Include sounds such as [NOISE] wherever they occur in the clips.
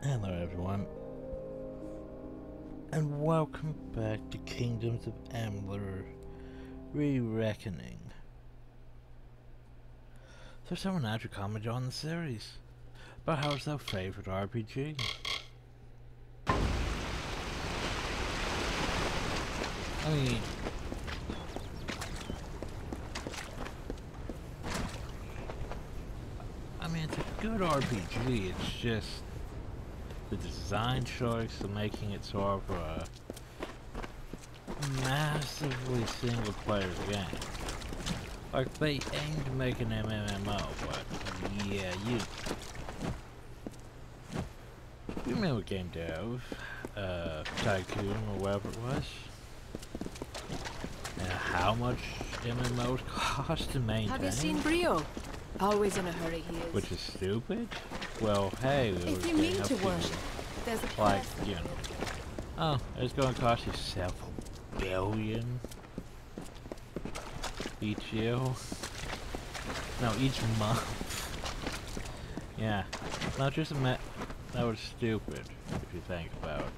Hello everyone, and welcome back to Kingdoms of Amalur Re-Reckoning. So someone actually comment on the series but how's their favourite RPG. I mean, I mean, it's a good RPG, it's just the design choice of making it sort of a massively single player game. Like, they aim to make an MMO, but yeah, you... You remember Game Dev, uh, Tycoon, or whatever it was? And how much MMOs [LAUGHS] cost to maintain? Have you seen Brio? Always in a hurry he is. Which is stupid? Well, hey, we if were you mean to worship, there's a like, you know, oh, it's going to cost you several billion each year. No, each month. [LAUGHS] yeah, not just a ma- that was stupid if you think about it.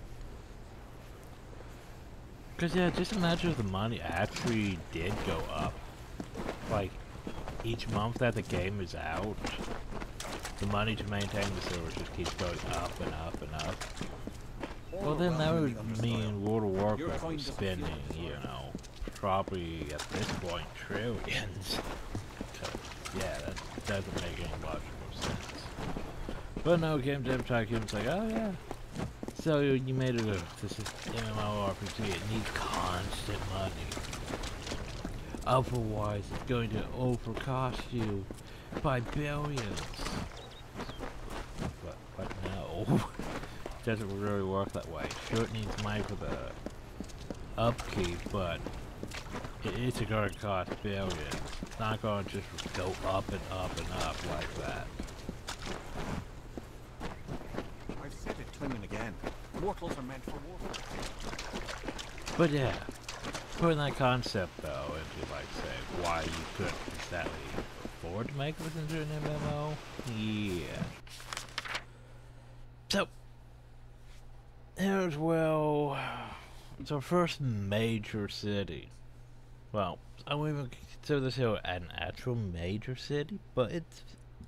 Cause yeah, just imagine if the money actually did go up. Like, each month that the game is out, the money to maintain the server just keeps going up and up and up. Well, then that would mean World of Warcraft was spending, you know, probably at this trillions. [LAUGHS] trillions. 'Cause, yeah, that doesn't make any logical sense. But no, Game Dev Tycoon's like, oh yeah. So you made it a, this is MMORPG, it needs constant money. Otherwise, it's going to overcost you by billions. But, but no. Doesn't really work that way. Sure, it needs money for the upkeep, but it is going to cost billions. It's not going to just go up and up and up like that. I've said it time and again. Mortals are meant for warfare. But yeah, putting that concept though into like say why you couldn't exactly afford to make this into an MMO, yeah. So here's well, it's our first major city. Well, I wouldn't even consider this here an actual major city, but it's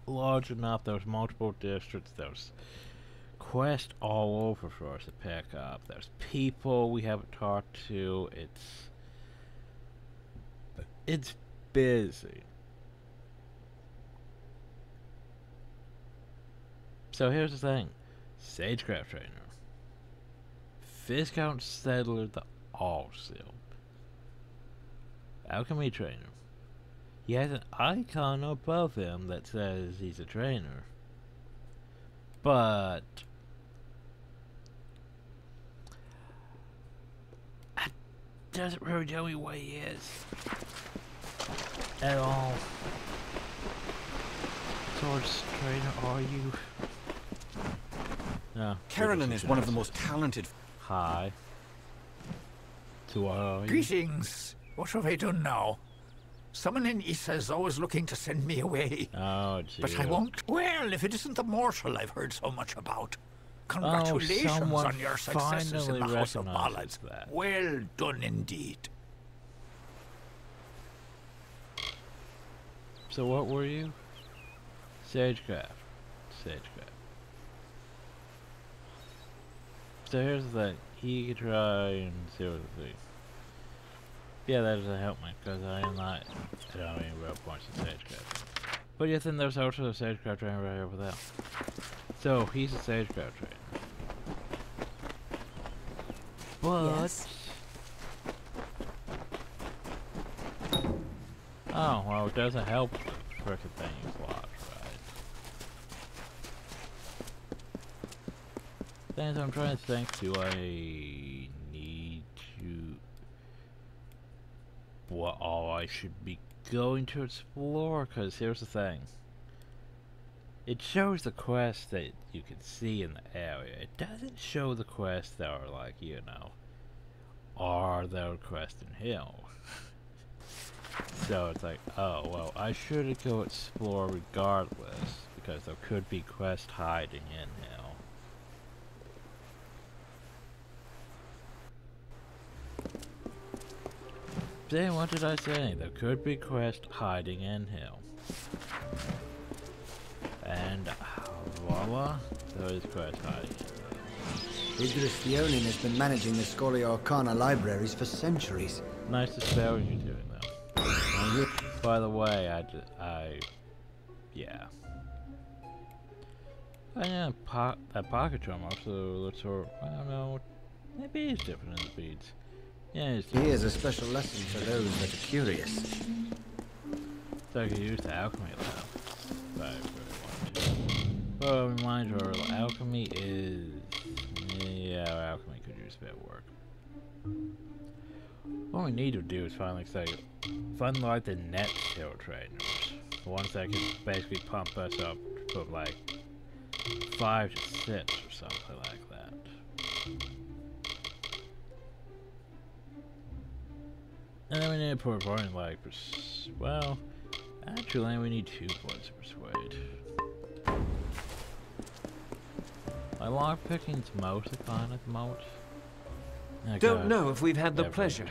large enough. There's multiple districts. There's quests all over for us to pick up. There's people we haven't talked to. It's it's busy. So here's the thing. Sagecraft Trainer. Viscount Settler the Allseal. Alchemy Trainer. He train him? He has an icon above him that says he's a trainer. But doesn't really tell me what he is at all. Swords trainer, are you? No. Carolyn is one of the most talented. Hi. To uh, what? Greetings. What have I done now? Someone in Ysa is always looking to send me away. Oh, gee. But I won't. Well, if it isn't the mortal I've heard so much about. Oh, Congratulations someone on your successes in the House of Ballads. that. Well done indeed. So what were you? Sagecraft. Sagecraft. So here's the thing. He could try and see what the thing. Yeah, that doesn't help me, because I am not I don't have any real points in Sagecraft. But yes, then there's also a Sagecraft trainer right over there. So, he's a Sagecraft trainer. But... Yes. Oh, well, it doesn't help the frickin' thing is locked, right? Things I'm trying to think, do I need to... What all oh, I should be going to explore? Because here's the thing. It shows the quests that you can see in the area. It doesn't show the quests that are like, you know, are there quests in Hill? [LAUGHS] So it's like, oh, well, I should go explore regardless, because there could be quests hiding in Hill. Then what did I say? There could be quest hiding in here. And uh, voila, there is quest hiding Idris Theonin has been managing the Scholia Arcana libraries for centuries. Nice to spell you doing that. By the way, I, I, yeah. Yeah, po that pocket drum also looks sort I don't know, maybe it's different in the beats. Yeah, Here's a special lesson for those that are curious. So I could use the alchemy lab. If I really want to. Reminder, alchemy is... Yeah, alchemy could use a bit of work. What we need to do is finally say, fund like the net skill trainers. The ones that can basically pump us up from like 5 to 6 or something like And then we need put in like, well, actually we need two points to persuade. My lock picking's mostly fine at the moment. Don't uh, know if we've had the pleasure.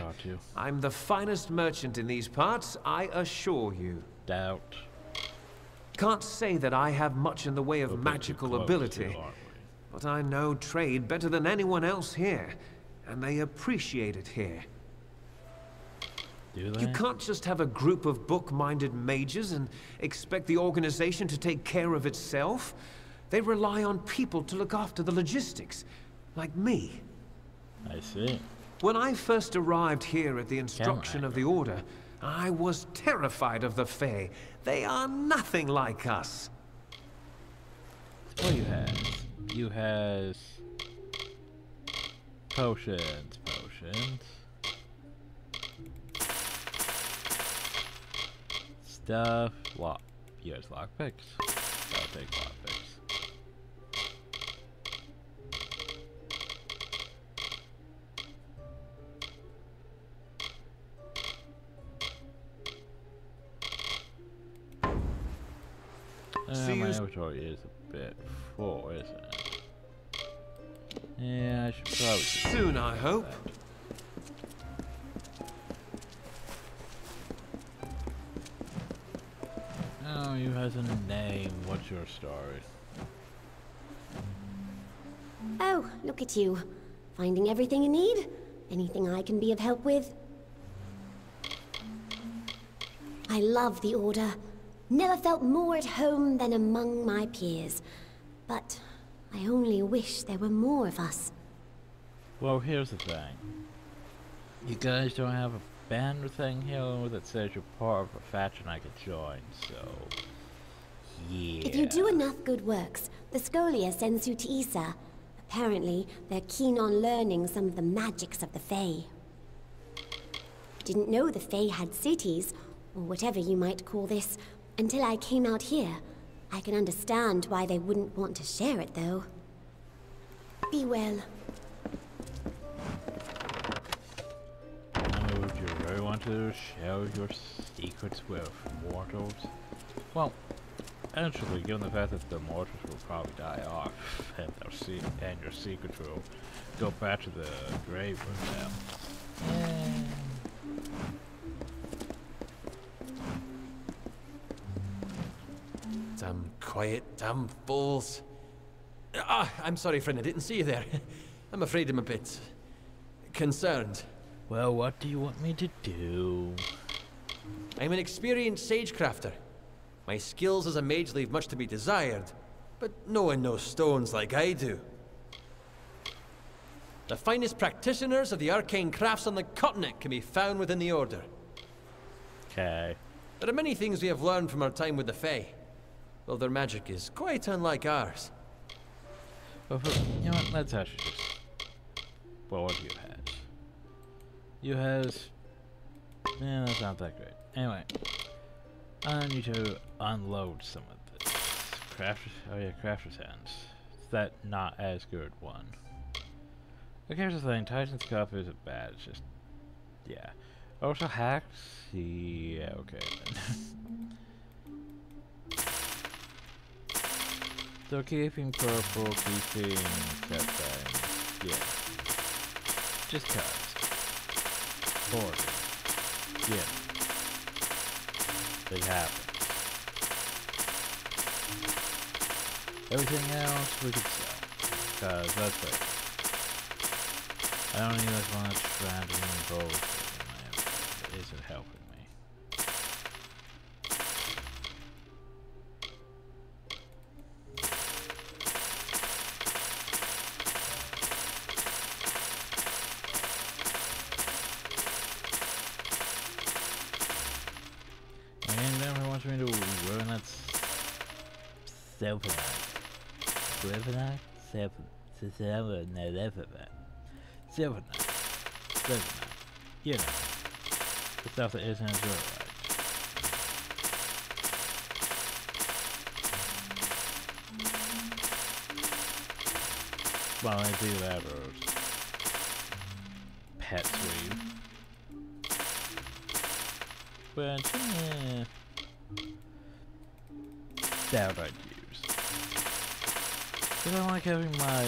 I'm the finest merchant in these parts, I assure you. Doubt. Can't say that I have much in the way of magical ability, but I know trade better than anyone else here, and they appreciate it here. You can't just have a group of book-minded mages and expect the organization to take care of itself. They rely on people to look after the logistics, like me. I see. When I first arrived here at the instruction of the Order, I was terrified of the Fae. They are nothing like us. What do you have? You has potions, potions. Stuff, lock. Yes, lockpicks. I'll take lockpicks. Uh, my inventory is a bit full, isn't it? Yeah, I should probably... Soon, I hope. Oh, you has a name. What's your story? Oh, look at you. Finding everything you need? Anything I can be of help with? I love the Order. Never felt more at home than among my peers. But I only wish there were more of us. Well, here's the thing. You guys don't have a banner thing here that says you're part of a faction I could join, so... Yeah. If you do enough good works, the Scholia sends you to Ysa. Apparently, they're keen on learning some of the magics of the Fae. Didn't know the Fae had cities, or whatever you might call this, until I came out here. I can understand why they wouldn't want to share it, though. Be well. Want to share your secrets with mortals? Well, actually, given the fact that the mortals will probably die off, [LAUGHS] and, and your secrets will go back to the grave with them. Damn quiet, damn fools. Ah, I'm sorry, friend, I didn't see you there. [LAUGHS] I'm afraid I'm a bit... concerned. Well, what do you want me to do? I'm an experienced sagecrafter. My skills as a mage leave much to be desired, but no one knows stones like I do. The finest practitioners of the arcane crafts on the continent can be found within the Order. Okay. There are many things we have learned from our time with the Fae though their magic is quite unlike ours. Well, you know what, let's actually just... Well, what do you have? You have... Yeah, that's not that great. Anyway, I need to unload some of this. Craft... Oh yeah, crafter's hands. Is that not as good one? But here's the thing, Titan's Cup isn't bad, it's just... Yeah. Also hacks? Yeah, okay then. [LAUGHS] So keeping purple, keeping Yeah. Just cut. Yeah. They happens. Everything else we could sell. Because let's. I don't even need as much random involved it isn't helping me. And then wants me to run that self Silvernight? Seven. Seven. Eleven. Silvernight. Silvernight. You know. The stuff that isn't good, right? Well, I do that or pet sleeve. But, eh. Doubt I'd use. But I like having my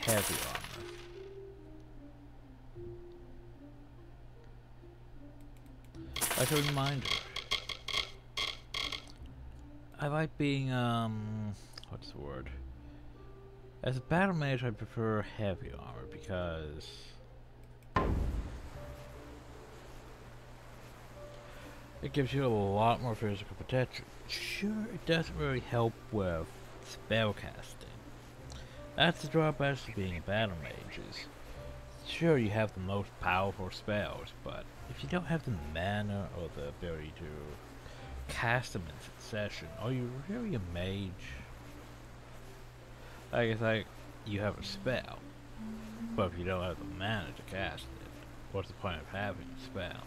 heavy armor. Like a reminder. I like being, um, what's the word? As a battle mage, I prefer heavy armor because it gives you a lot more physical protection. Sure, it doesn't really help with spellcasting. That's the drawback to being a battle mage sure you have the most powerful spells, but if you don't have the mana or the ability to cast them in succession, are you really a mage? Like it's like you have a spell, but if you don't have the mana to cast it, what's the point of having a spell?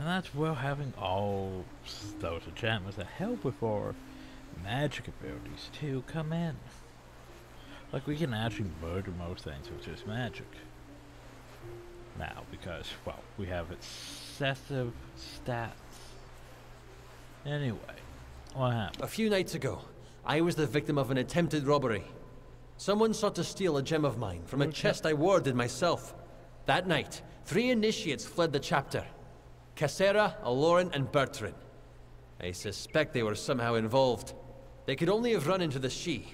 And that's well having all those enchantments that help with our magic abilities to come in. Like we can actually murder most things with just magic. Now, because, well, we have excessive stats. Anyway, what happened? A few nights ago, I was the victim of an attempted robbery. Someone sought to steal a gem of mine from a chest I warded myself. That night, three initiates fled the chapter. Cassera, Aloran, and Bertrand. I suspect they were somehow involved. They could only have run into the Sidhe.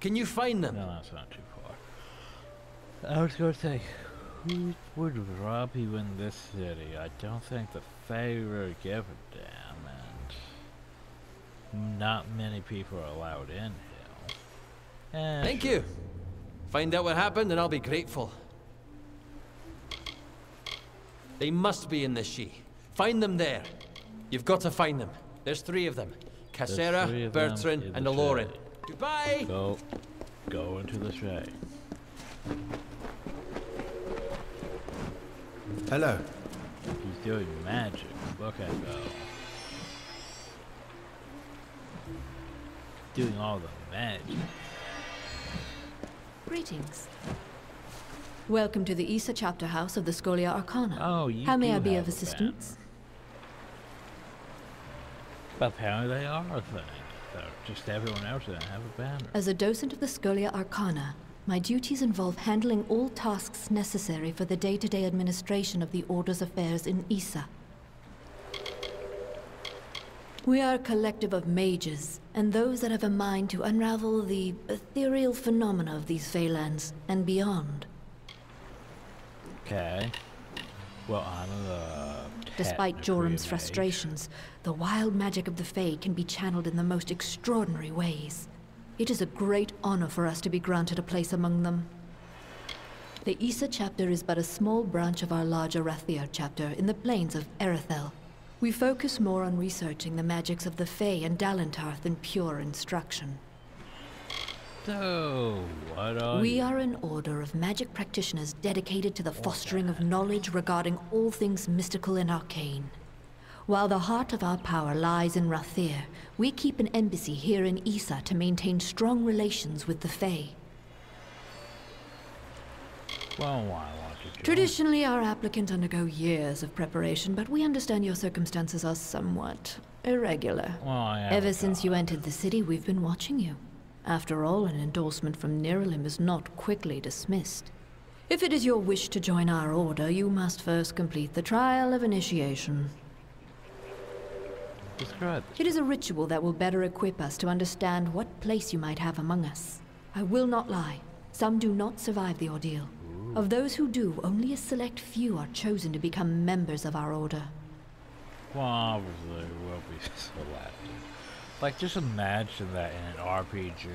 Can you find them? No, that's not too far. I was going to say, who would rob you in this city? I don't think the really give a damn, and not many people are allowed in here. Eh, Thank sure. you. Find out what happened and I'll be grateful. They must be in the Sidhe. Find them there. You've got to find them. There's three of them. There's Cassera, three of them Bertrand, and the Aloran. Goodbye! Go, go into the shade. Hello. He's doing magic. Look at go. Doing all the magic. Greetings. Welcome to the Ysa chapter house of the Scholia Arcana. Oh, you How may I be of a assistance? But apparently they are a thing. So just everyone else doesn't have a banner. As a docent of the Scholia Arcana, my duties involve handling all tasks necessary for the day-to-day administration of the Order's affairs in Ysa. We are a collective of mages, and those that have a mind to unravel the ethereal phenomena of these Faelands and beyond. Okay. Well, I'm the. Despite technically a Jorum's mage. frustrations, the wild magic of the Fae can be channeled in the most extraordinary ways. It is a great honor for us to be granted a place among them. The Ysa chapter is but a small branch of our larger Rathir chapter in the plains of Erathell. We focus more on researching the magics of the Fae and Dalentarth than pure instruction. So, what are We you? are an order of magic practitioners dedicated to the fostering of knowledge regarding all things mystical and arcane. While the heart of our power lies in Rathir, we keep an embassy here in Ysa to maintain strong relations with the Fae. Well, why want you to? Traditionally, our applicants undergo years of preparation, but we understand your circumstances are somewhat irregular. Well, Ever since you entered the city, we've been watching you. After all, an endorsement from Niralim is not quickly dismissed. If it is your wish to join our order, you must first complete the trial of initiation. Describe. It is a ritual that will better equip us to understand what place you might have among us. I will not lie. Some do not survive the ordeal. Of those who do, only a select few are chosen to become members of our order. Obviously, will be [LAUGHS] selected. Like, just imagine that in an RPG.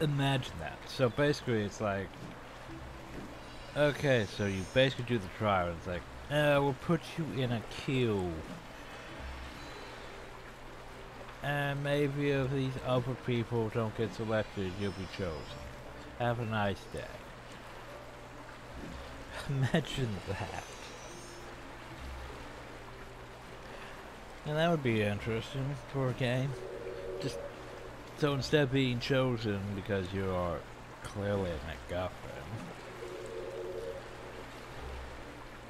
Imagine that. So basically, it's like, okay, so you basically do the trial. It's like, uh, we'll put you in a queue. And maybe if these other people don't get selected, you'll be chosen. Have a nice day. [LAUGHS] Imagine that. And that would be interesting for a game. Just so instead of being chosen because you are clearly a MacGuffin,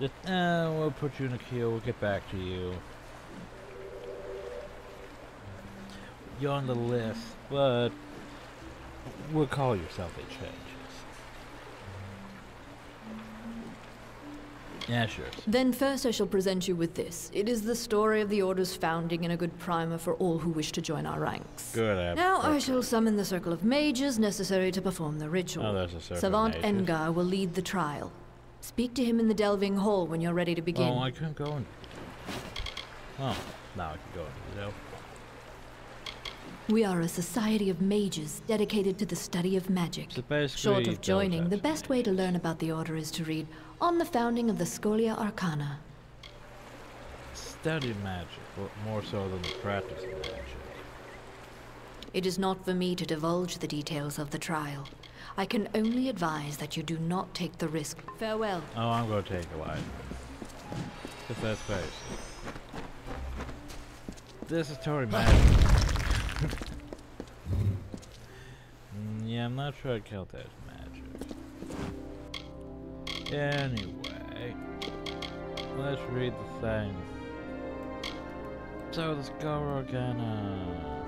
just uh, we'll put you in a queue. We'll get back to you. You're on the list, but we'll call yourself a changes. Yeah, sure. Then first I shall present you with this. It is the story of the Order's founding and a good primer for all who wish to join our ranks. Good. Ab- Now I okay. shall summon the circle of mages necessary to perform the ritual. Oh, there's a circle of Savant mages. Engar will lead the trial. Speak to him in the Delving Hall when you're ready to begin. Oh, I can't go in. Oh, now I can go in. No. We are a society of mages dedicated to the study of magic. So basically, Short don't of joining, the best way to learn about the Order is to read On the Founding of the Scholia Arcana. Study magic, but more so than the practice of magic. It is not for me to divulge the details of the trial. I can only advise that you do not take the risk. Farewell. Oh, I'm gonna take a light. If that's face. This is totally magic. [LAUGHS] Mm, yeah, I'm not sure I'd count that as magic. Anyway, let's read the thing. So the Scholia Arcana.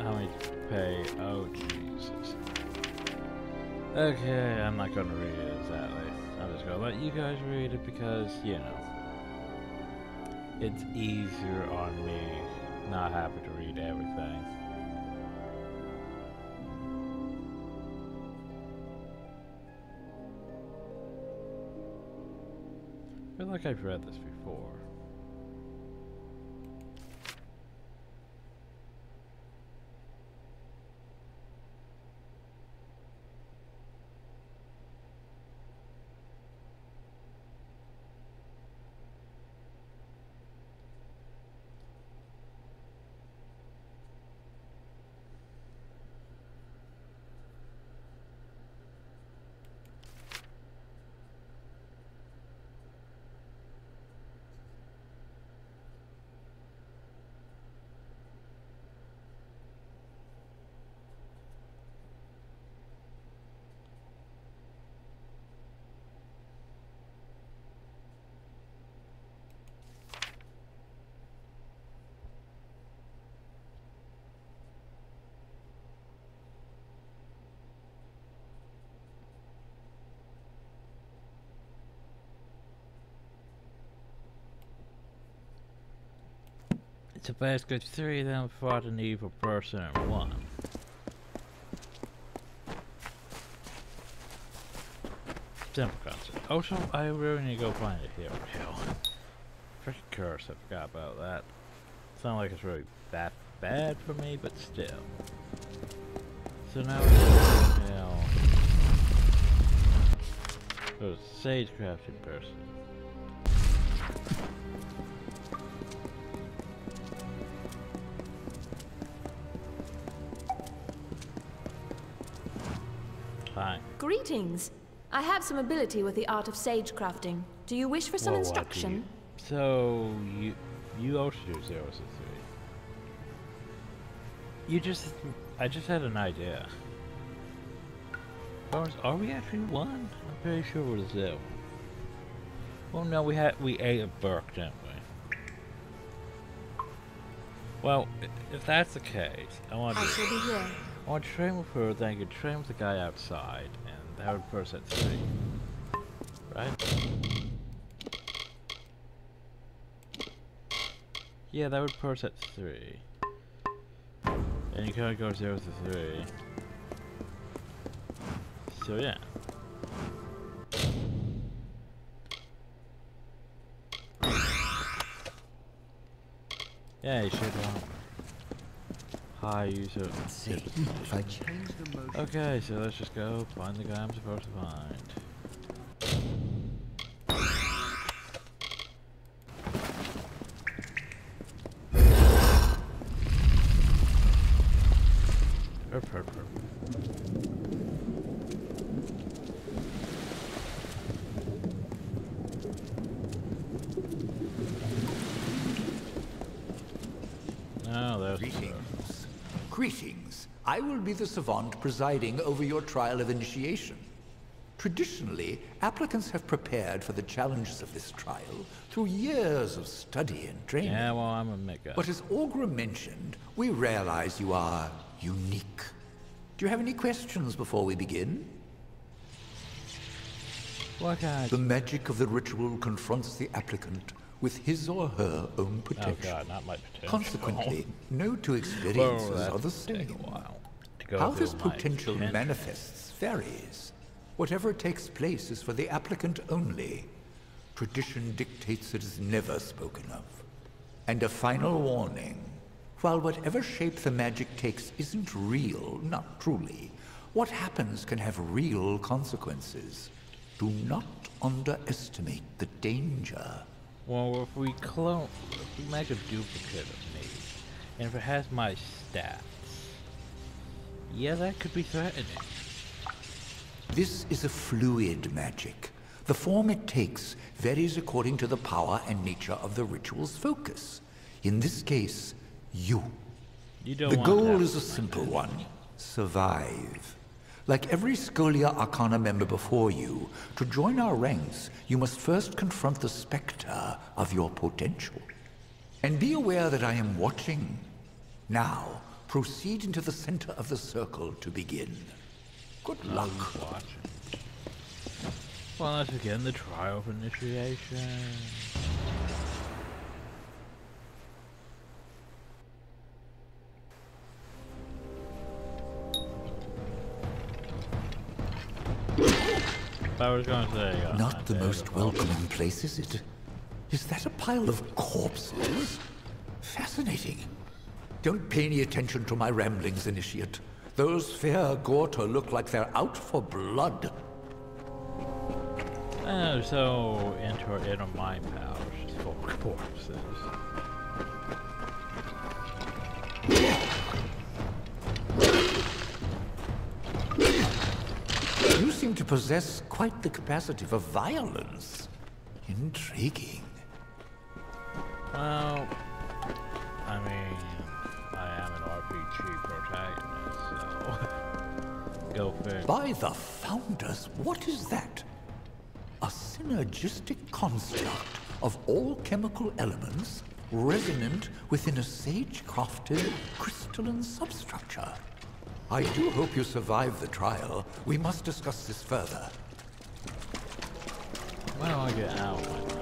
How many pay? Oh Jesus. Okay, I'm not gonna read it exactly. I'm just gonna let you guys read it because, you know, it's easier on me not having to read everything. Feel like I've read this before. A basket three, then fought an evil person and won. Simple concept. Also, I really need to go find a hero hill. Freaking curse, I forgot about that. It's not like it's really that bad for me, but still. So now hell. Oh, sage crafted person. Greetings. I have some ability with the art of sage crafting. Do you wish for some Well, instruction? you- So you you also do zero to three. You just I just had an idea. Are, are we actually one? I'm pretty sure we're zero. Well no we had we ate a Burke, didn't we? Well, if that's the case, I want I to. shall be here. I want to train with her, then I could train with the guy outside, us at three. Right? Yeah, that would us at three. And you can't go zero to three. So yeah. Yeah, you should um, high user. See, if I change the motion... Okay, so let's just go find the guy I'm supposed to find. Herp, herp, herp. No, there's the Greetings. Greetings. I will be the savant presiding over your trial of initiation. Traditionally, applicants have prepared for the challenges of this trial through years of study and training. Yeah, well, I'm a mega. But as Augur mentioned, we realize you are unique. Do you have any questions before we begin? What kind The magic of the ritual confronts the applicant with his or her own Oh potential. god, not my potential. Consequently, no two [LAUGHS] experiences that are the same. A while to go How this potential manifests varies. Whatever takes place is for the applicant only. Tradition dictates it is never spoken of. And a final warning. While whatever shape the magic takes isn't real, not truly, what happens can have real consequences. Do not underestimate the danger. Well, if we clone, if we make a duplicate of me, and if it has my stats, yeah, that could be threatening. This is a fluid magic. The form it takes varies according to the power and nature of the ritual's focus. In this case, you. You don't The goal is a simple one survive. Like every Scholia Arcana member before you, to join our ranks, you must first confront the specter of your potential. And be aware that I am watching. Now, proceed into the center of the circle to begin. Good luck. Well, let's begin the trial of initiation. I was going to say. Uh, Not the most welcoming place, is it? Is that a pile of corpses? Fascinating. Don't pay any attention to my ramblings, Initiate. Those fair Gorta look like they're out for blood. Oh, so enter inner mind powers for corpses. You seem to possess quite the capacity for violence. Intriguing. Well, go figure. By the Founders, what is that? A synergistic construct of all chemical elements resonant within a sage-crafted crystalline substructure. I do hope you survive the trial. We must discuss this further. Why don't I get out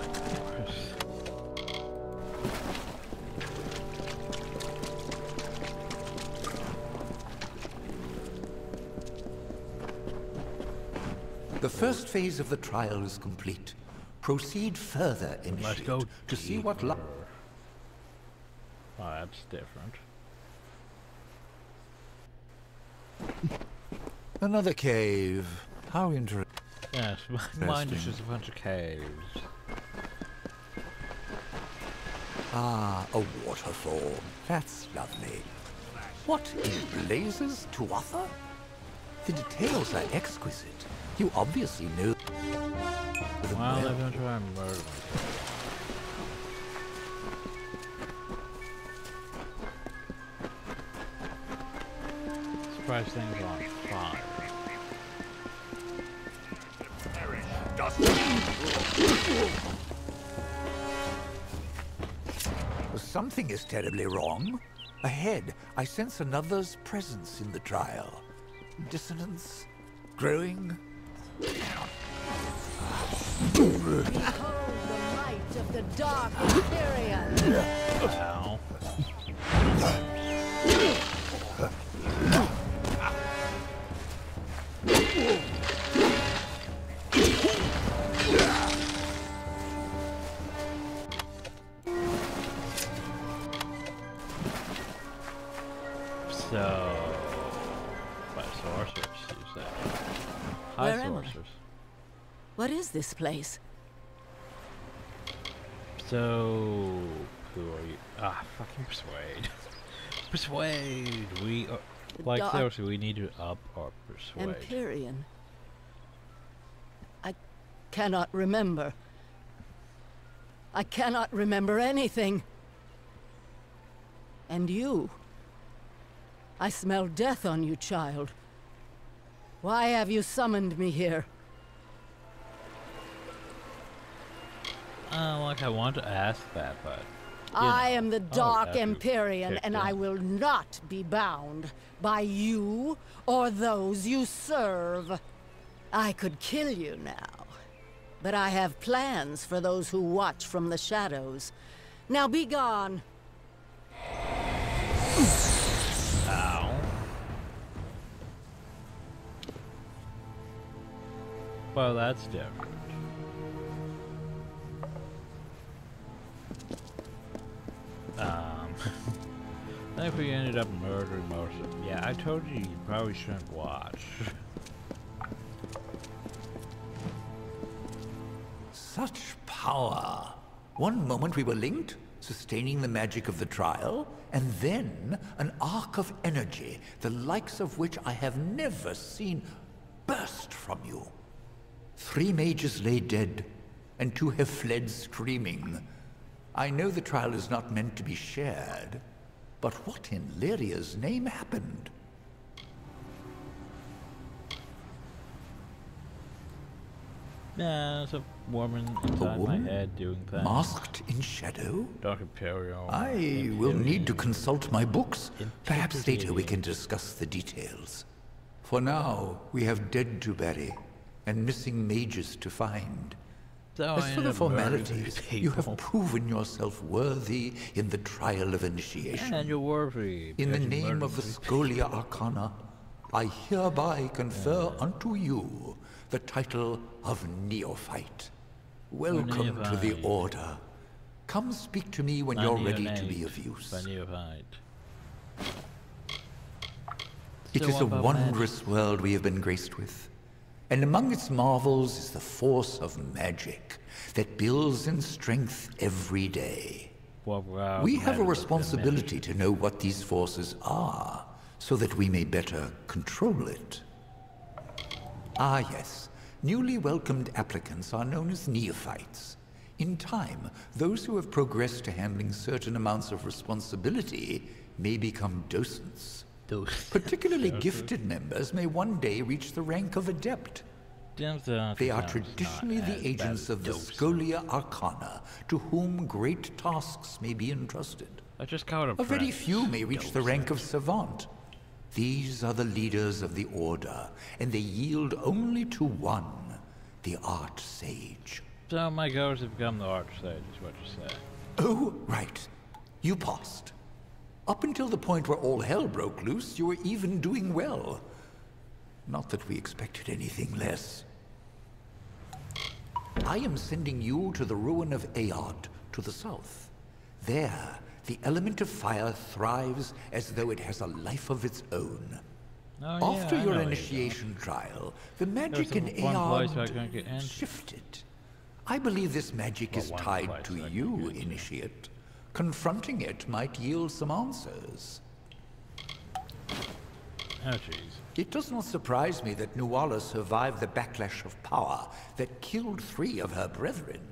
first phase of the trial is complete. Proceed further, Let's Initiate, go to see what luck... Oh, that's different. Another cave. How interesting. Yes, [LAUGHS] mine is just a bunch of caves. Ah, a waterfall. That's lovely. What in blazes, to offer? The details are exquisite. You obviously knew. Well, they're gonna try and murder me. Surprise things on fire. Something is terribly wrong. Ahead, I sense another's presence in the trial. Dissonance? Growing? The might of the Dark! Ow. This place? So, who are you? Ah, fucking persuade. [LAUGHS] persuade. We are like dark seriously. We need to up our persuade. Empyrean. I cannot remember. I cannot remember anything. And you. I smell death on you, child. Why have you summoned me here? Uh, like I want to ask that, but I know. am the Oh, Dark you Empyrean, and. I will not be bound by you or those you serve. I could kill you now, but I have plans for those who watch from the shadows. Now be gone. Ow. Well, that's different. Think we ended up murdering most of Yeah, I told you you probably shouldn't watch. Such power. One moment we were linked, sustaining the magic of the trial, and then an arc of energy, the likes of which I have never seen, burst from you. Three mages lay dead, and two have fled screaming. I know the trial is not meant to be shared, but what in Lyria's name happened? Yeah, there's a woman inside woman? my head doing things. Masked in shadow? Dark Empyrean. I will need to consult my books. Perhaps later we can discuss the details. For now, we have dead to bury and missing mages to find. I As for the formalities, you have proven yourself worthy in the trial of initiation. And you're worthy. In the name of the these Arcana, I hereby confer unto you the title of Neophyte. Welcome to the Order. Come speak to me when you're ready to be of use. It is a wondrous world we have been graced with. And among its marvels is the force of magic that builds in strength every day. Well, We have a responsibility to know what these forces are, so that we may better control it. Ah, yes. Newly welcomed applicants are known as neophytes. In time, those who have progressed to handling certain amounts of responsibility may become docents. Those- [LAUGHS] Particularly [LAUGHS] gifted members may one day reach the rank of adept. Uh, they are is traditionally the agents of the those. Scholia Arcana, to whom great tasks may be entrusted. I just a very few may reach the rank of savant. These are the leaders of the Order, and they yield only to one, the Archsage. So my goals have become the Archsage, is what you say. Oh, right. You passed. Up until the point where all hell broke loose, you were even doing well. Not that we expected anything less. I am sending you to the ruin of Aod, to the south. There, the element of fire thrives as though it has a life of its own. Oh, After yeah, your initiation trial, the magic in Aod couldn't get into. shifted. I believe this magic Well, is tied to you. Initiate. Confronting it might yield some answers. Oh, jeez. It does not surprise me that Nuala survived the backlash of power that killed three of her brethren.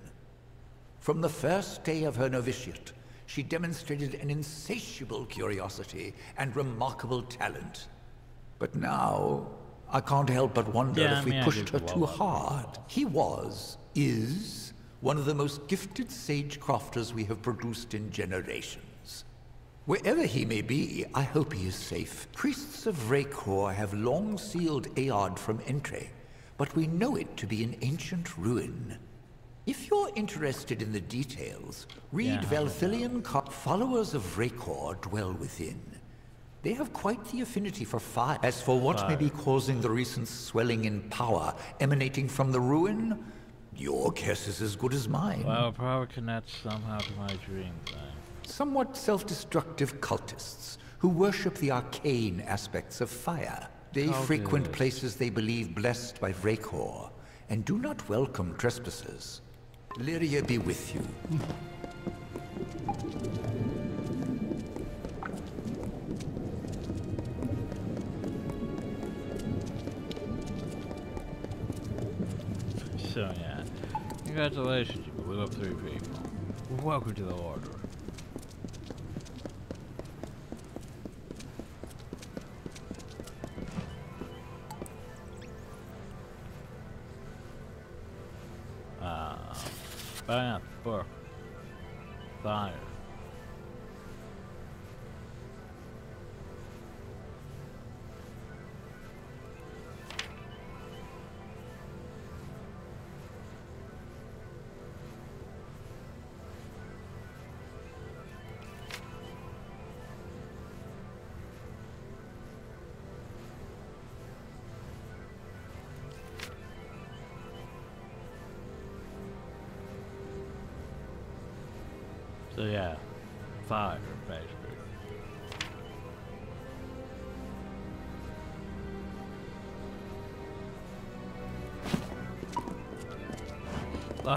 From the first day of her novitiate, she demonstrated an insatiable curiosity and remarkable talent. But now, I can't help but wonder Yeah, if we pushed her too hard. He was, is, one of the most gifted sage crafters we have produced in generations. Wherever he may be, I hope he is safe. Priests of Raykor have long sealed Aod from entry, but we know it to be an ancient ruin. If you're interested in the details, read Yeah, I Velthilian Co- Followers of Raykor dwell within. They have quite the affinity for fire. As for what may be causing the recent swelling in power emanating from the ruin, your guess is as good as mine. Well, probably connects somehow to my dream thing. Eh? Somewhat self-destructive cultists who worship the arcane aspects of fire. They frequent places they believe blessed by Vraekor, and do not welcome trespassers. Lyria be with you. Congratulations, you blew up three people. Welcome to the order.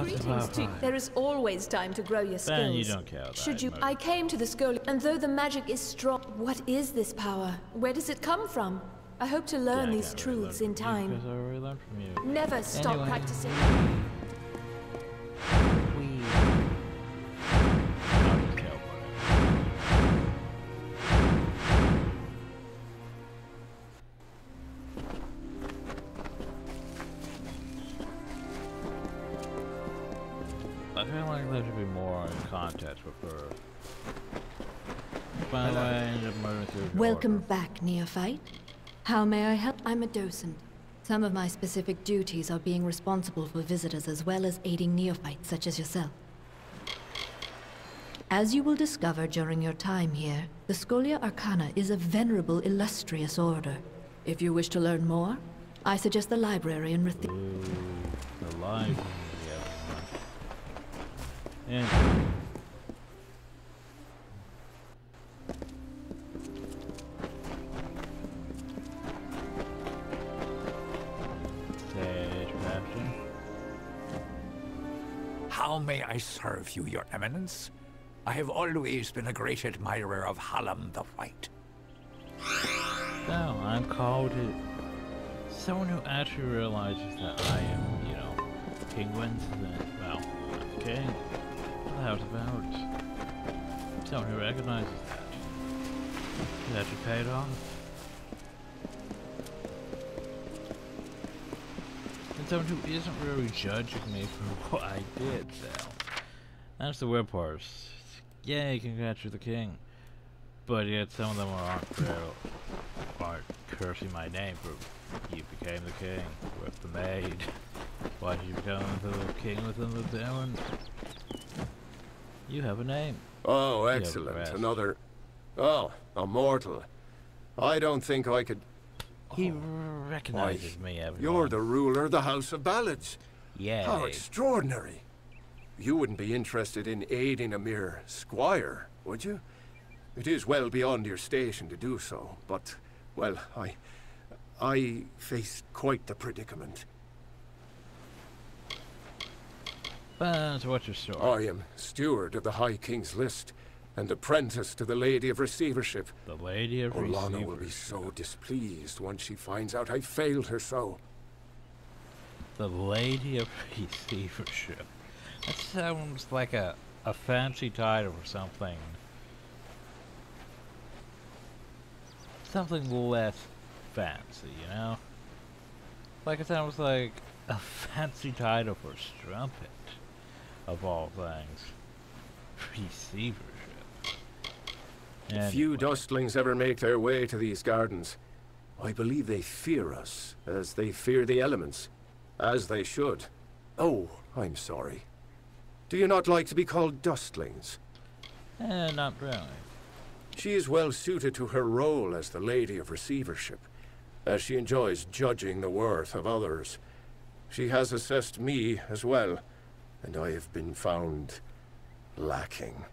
Greetings to. There is always time to grow your skills. Ben, you don't care Should you? I came to the school, and though the magic is strong, what is this power? Where does it come from? I hope to learn Yeah, these truths in time. you I already learned from you. Never stop Anyway. practicing. Welcome back, neophyte. How may I help? I'm a docent. Some of my specific duties are being responsible for visitors as well as aiding neophytes such as yourself. As you will discover during your time here, the Scholia Arcana is a venerable, illustrious order. If you wish to learn more, I suggest the library in Rith- Ooh, the library, everyone. And I serve you, your eminence? I have always been a great admirer of Hallam the White. No, I'm called it. Someone who actually realizes that I am, you know, Winston. Well, king. What about? Someone who recognizes that. That you paid off. And someone who isn't really judging me for [LAUGHS] what I did, so. That's the weird part. Yay, congrats, you're the king. But yet some of them aren't real, aren't cursing my name for you became the king with the maid. Why did you become the king within the town? You have a name. Oh, excellent. Another. Oh, a mortal. I don't think I could. He oh, Why, recognizes me, everyone. You're the ruler of the House of Ballads. yeah. How extraordinary. You wouldn't be interested in aiding a mere squire, would you? It is well beyond your station to do so, but, well, I. I face quite the predicament. So what's your story? I am steward of the High King's List and apprentice to the Lady of Receivership. the lady of Olana will be so displeased once she finds out I failed her so. The lady of receivership. That sounds like a a fancy title or something. Something less fancy, you know? Like it sounds like a fancy title for strumpet, of all things. Receivership. If few dustlings ever make their way to these gardens, I believe they fear us, as they fear the elements. As they should. Oh, I'm sorry. Do you not like to be called dustlings? Eh, not really. She is well suited to her role as the Lady of Receivership, as she enjoys judging the worth of others. She has assessed me as well, and I have been found lacking.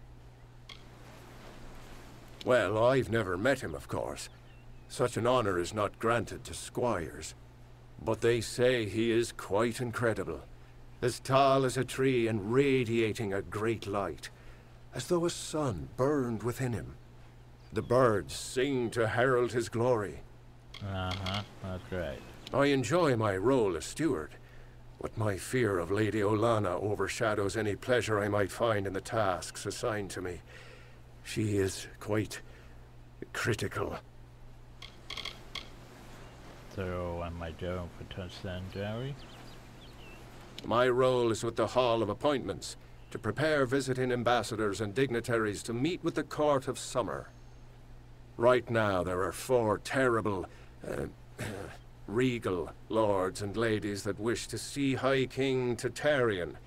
Well, I've never met him, of course. Such an honor is not granted to squires. But they say he is quite incredible. As tall as a tree and radiating a great light, as though a sun burned within him. The birds sing to herald his glory. Uh-huh, that's great. I enjoy my role as steward, but my fear of Lady Olana overshadows any pleasure I might find in the tasks assigned to me. She is quite critical. So, am I doing for touch then, Jerry? My role is with the Hall of Appointments, to prepare visiting ambassadors and dignitaries to meet with the Court of Summer. Right now, there are four terrible, uh, [CLEARS THROAT] regal lords and ladies that wish to see High King Titarian,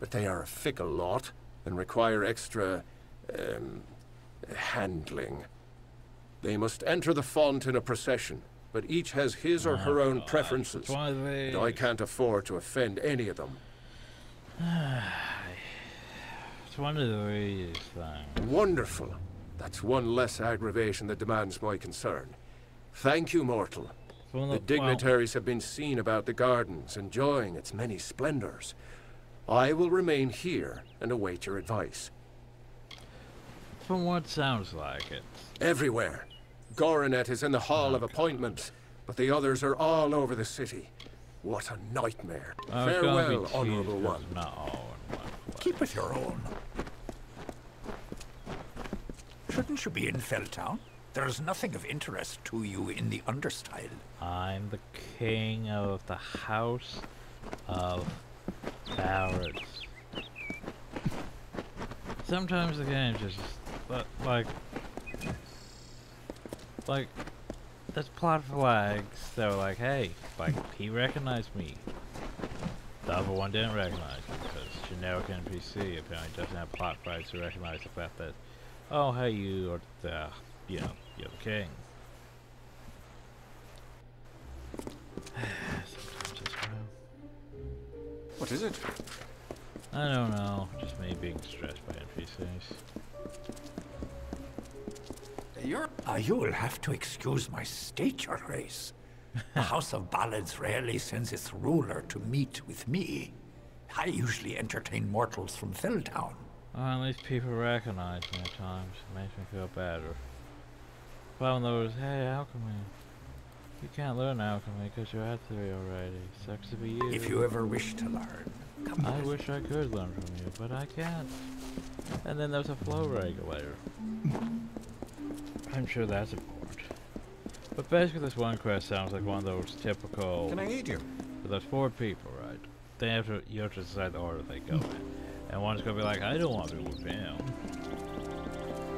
but they are a fickle lot and require extra, um, handling. They must enter the font in a procession, but each has his or her own preferences, ah, and I can't afford to offend any of them. [SIGHS] it's one of these things. Wonderful. That's one less aggravation that demands my concern. Thank you, mortal. Well, the dignitaries have been seen about the gardens, enjoying its many splendors. I will remain here and await your advice. From what sounds like it. Everywhere. Goronet is in the Hall of Appointments, but the others are all over the city. What a nightmare. Oh, Farewell, Honorable One. Keep with your own. Shouldn't you be in Felltown? There is nothing of interest to you in the Understyle. I'm the king of the House of Barretts. Sometimes the game just, but like, like, there's plot flags that were like, hey, like, he recognized me. The other one didn't recognize me because generic NPC apparently doesn't have plot flags to recognize the fact that, oh, hey, you are the, you know, you're the king. [SIGHS] What is it? I don't know. Just me being stressed by NPCs. You're... Uh, you'll have to excuse my state, Your Grace. the [LAUGHS] House of Ballads rarely sends its ruler to meet with me. I usually entertain mortals from Felltown. Well, at least people recognize me at times. It makes me feel better. Found those, hey, alchemy. You can't learn alchemy because you're at three already. Sucks to be you. If you ever wish to learn, come I wish I could learn from you, but I can't. And then there's a flow regulator. [LAUGHS] I'm sure that's important. But basically this one quest sounds like one of those typical... Can I aid you? But there's four people, right? They have to, you have to decide the order they go in. And one's gonna be like, I don't want to be with him.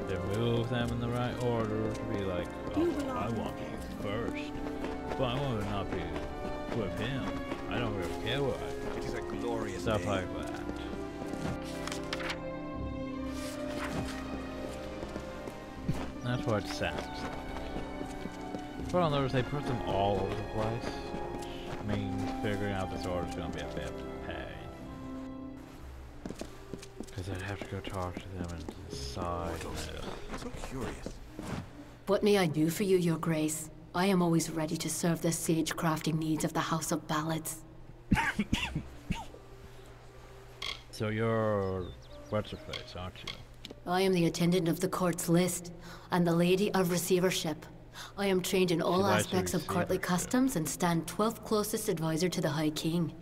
They move them in the right order to be like, oh, I want you first. But I want to not be with him. I don't really care what I It is a glorious Stuff day. like that. That's what it sounds like. But I'll notice they put them all over the place. Which means figuring out this order is going to be a bit of pain. Because I'd have to go talk to them and decide. Ugh. So curious. What may I do for you, Your Grace? I am always ready to serve the sage crafting needs of the House of Ballads. [COUGHS] So you're... What's her face, aren't you? I am the attendant of the court's list, and the Lady of Receivership. I am trained in all She aspects of courtly customs and stand 12th closest advisor to the High King.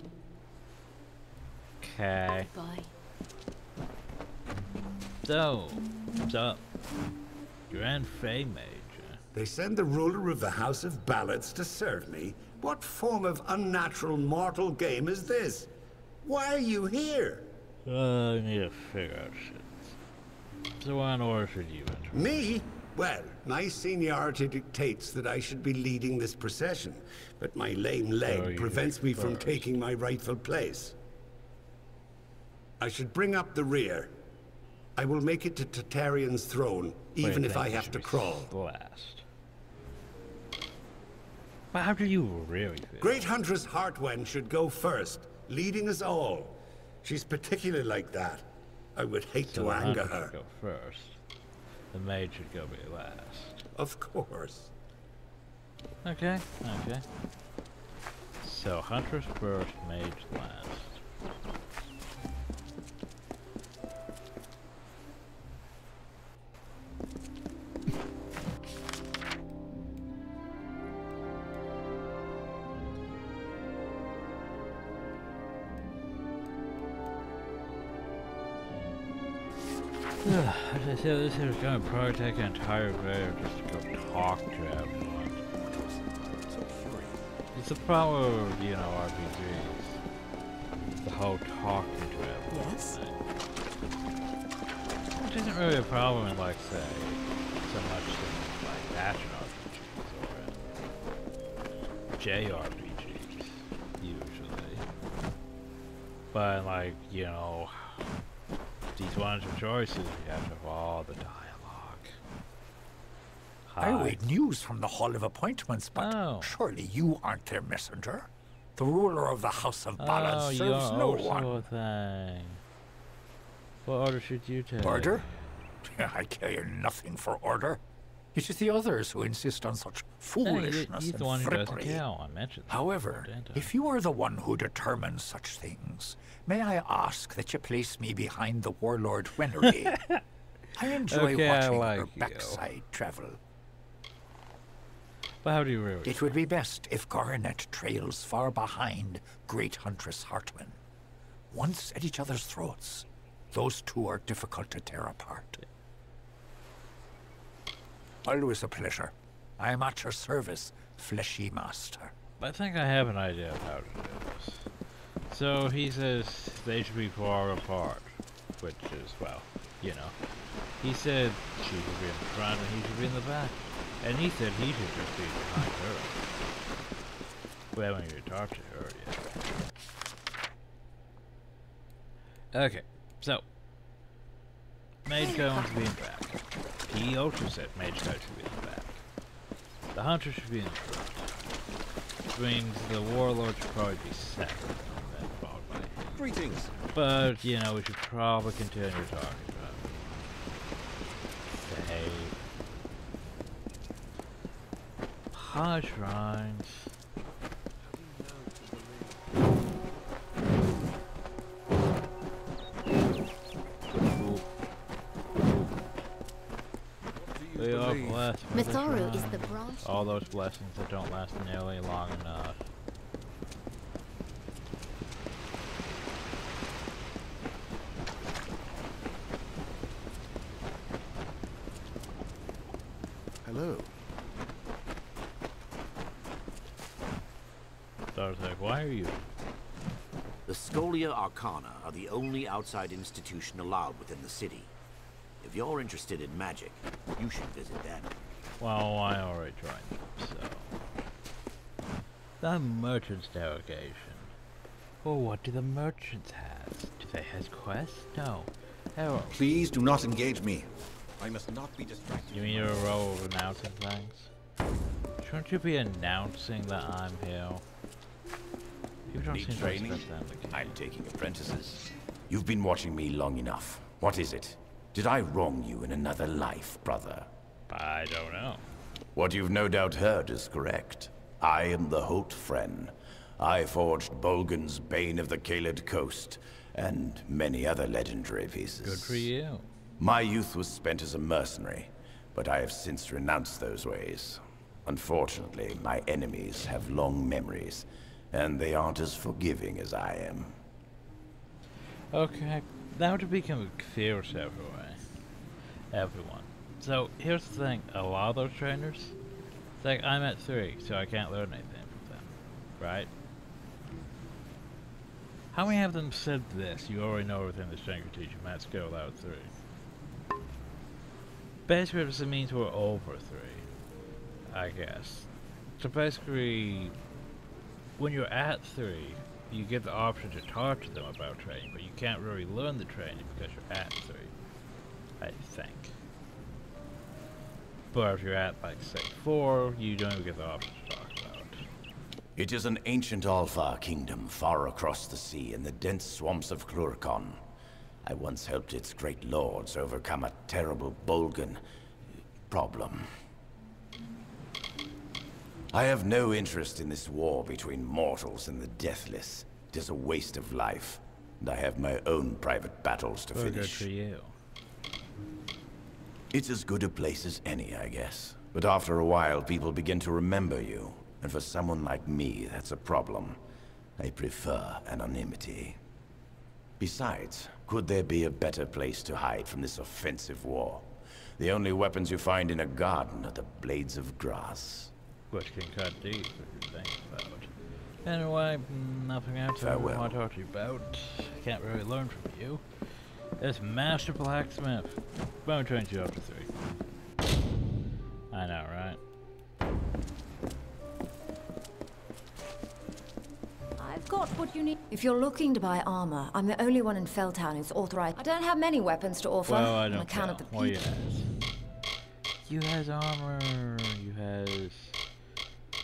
Okay. Bye. So, what's up? Grand Fey Major. They send the ruler of the House of Ballads to serve me? What form of unnatural mortal game is this? Why are you here? Uh, I need to figure out shit. So what in order should you enter? Me? Well, my seniority dictates that I should be leading this procession, but my lame leg you prevents me from taking my rightful place. I should bring up the rear. I will make it to Titarian's throne, even Wait, if I have to crawl. Last. But how do you really feel? Great Huntress Hartwen should go first, leading us all. She's particularly like that. I would hate So to anger her. go first. The maid should go be last. Of course. Okay, okay. So hunters first, mage last. Said, this is going to probably take an entire video just to go talk to everyone. It's the problem of, you know, RPGs. The whole talking to everyone. Yes? thing. Which isn't really a problem in, like, say, so much in, like, action RPGs or in JRPGs, usually. But, like, you know, these ones with choices, have to all the dialogue. I Hi. await news from the Hall of Appointments, but Oh. surely you aren't their messenger. The ruler of the House of Ballad oh, serves no one. thing. What order should you take? Order? [LAUGHS] I care nothing for order. It is the others who insist on such foolishness the and one who doesn't frippery. I that However, I? if you are the one who determines such things, may I ask that you place me behind the warlord Wenery? [LAUGHS] I enjoy Okay, I watching like her you. backside travel. But how do you really? It would be best if Garnet trails far behind Great Huntress Hartman. Once at each other's throats, those two are difficult to tear apart. Always a pleasure. I am at your service, fleshy master. I think I have an idea of how to do this. So he says they should be far apart, which is well, you know. He said she should be in front and he should be in the back, and he said he should just be behind her. We haven't even talked to her yet. Okay, so Mage going to be in back. He also said Mage Guy should be in the back. The Hunter should be in front. Which means the Warlord should probably be second, followed by. Greetings. But, you know, we should probably continue talking about Behave. High shrines. They are blessed Mithoru is the branch. All those blessings that don't last nearly long enough. Hello. So I was like, why are you? The Scholia Arcana are the only outside institution allowed within the city. If you're interested in magic, you should visit them. Well, I already joined them, so. The merchant's delegation. Well, what do the merchants have? Do they have quests? No. Herald. Please do not engage me. I must not be distracted. You mean you're a role of announcing things? Shouldn't you be announcing that I'm here? People don't Need seem to training? expect them I'm taking apprentices. You've been watching me long enough. What is it? Did I wrong you in another life, brother? I don't know. What you've no doubt heard is correct. I am the Holt Friend. I forged Bolgan's Bane of the Kaled Coast, and many other legendary pieces. Good for you. My youth was spent as a mercenary, but I have since renounced those ways. Unfortunately, my enemies have long memories, and they aren't as forgiving as I am. Okay, now to become fierce everyone. Everyone. So here's the thing: a lot of those trainers, it's like I'm at three, so I can't learn anything from them, right? How many of them said this? You already know everything this trainer can teach you. Matt skill out three. Basically, this means we're over three, I guess. So basically, when you're at three, you get the option to talk to them about training, but you can't really learn the training because you're at three. I think. But if you're at, like, say, four, you don't even get the option to talk about. It is an ancient Alfar kingdom far across the sea in the dense swamps of Klurikon. I once helped its great lords overcome a terrible Bolgan problem. I have no interest in this war between mortals and the deathless. It is a waste of life, and I have my own private battles to good finish. for you. It's as good a place as any, I guess. But after a while, people begin to remember you. And for someone like me, that's a problem. I prefer anonymity. Besides, could there be a better place to hide from this offensive war? The only weapons you find in a garden are the blades of grass. Which can cut deep if you think about it. Anyway, nothing else I want to talk to you about. Can't really learn from you. It's Master Blacksmith. Bone trains you up to three. I know, right? I've got what you need. If you're looking to buy armor, I'm the only one in Felltown who's authorized. I don't have many weapons to offer Well, I don't account tell. of the Well, you people. has. You has armor. You has.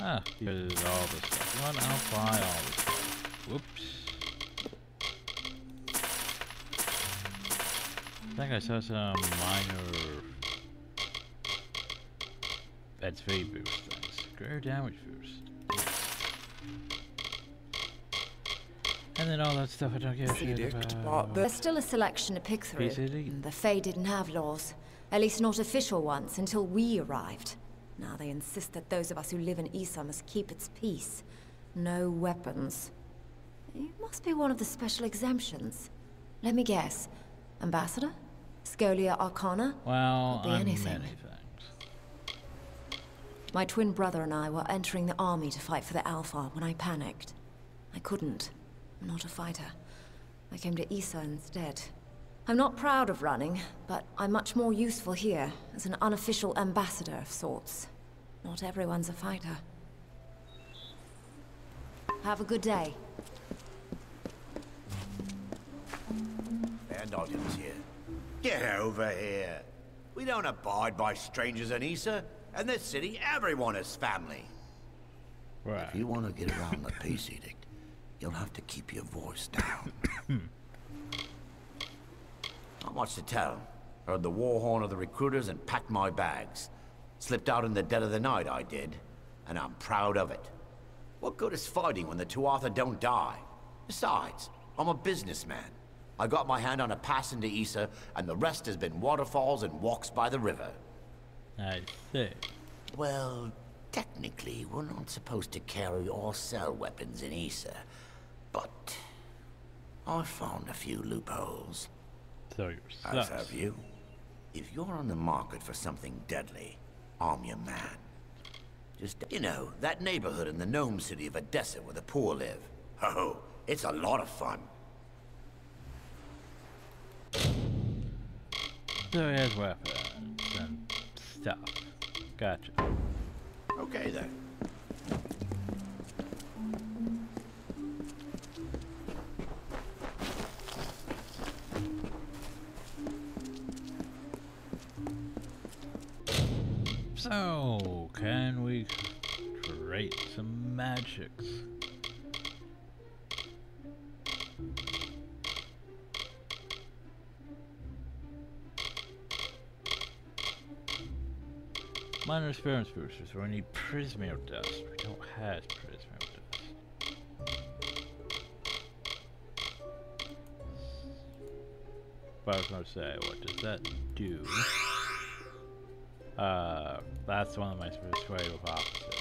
Ah, you has all this stuff. What? I'll buy all this stuff. Whoops. I think I saw some minor XP boost things. Greater damage boost. And then all that stuff I don't give a shit about. There's still a selection to pick through. The Fae didn't have laws. At least not official ones, until we arrived. Now they insist that those of us who live in Ysa must keep its peace. No weapons. You must be one of the special exemptions. Let me guess. Ambassador? Scholia Arcana? Well, Could be I'm anything. many things. My twin brother and I were entering the army to fight for the Alfar when I panicked. I couldn't. I'm not a fighter. I came to Ysa instead. I'm not proud of running, but I'm much more useful here, as an unofficial ambassador of sorts. Not everyone's a fighter. Have a good day. And audience here. Get over here. We don't abide by strangers in Ysa. In this city, everyone is family. Right. If you want to get around the peace edict, you'll have to keep your voice down. [COUGHS] [COUGHS] [COUGHS] Not much to tell. Heard the war horn of the recruiters and packed my bags. Slipped out in the dead of the night, I did. And I'm proud of it. What good is fighting when the Tuatha don't die? Besides, I'm a businessman. I got my hand on a pass into Ysa, and the rest has been waterfalls and walks by the river. I see. Well, technically, we're not supposed to carry or sell weapons in Ysa. But I found a few loopholes. So you're As have you. If you're on the market for something deadly, I'm your man. Just, you know, that neighborhood in the gnome city of Adessa where the poor live. Oh, it's a lot of fun. So he has weapons and stuff. Gotcha. Okay then. So, can we create some magics? Minor experience boosters. We need Prismio dust. We don't have Prismio dust. But I was gonna say, what does that do? Uh, that's one of my persuade with opposite.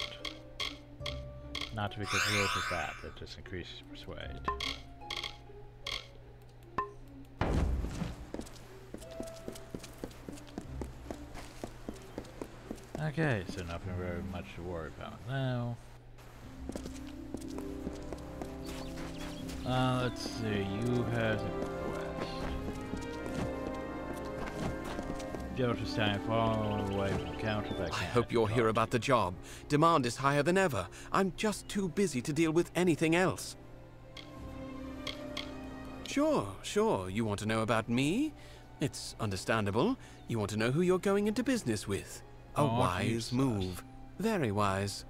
Not to be confused with that, that just increases persuade. Okay, so nothing very much to worry about now. Uh, let's see, you have a quest. Is standing far away from the counter that I hope you're here about the job. Demand is higher than ever. I'm just too busy to deal with anything else. Sure, sure. You want to know about me? It's understandable. You want to know who you're going into business with. A Oh, wise move. Very wise.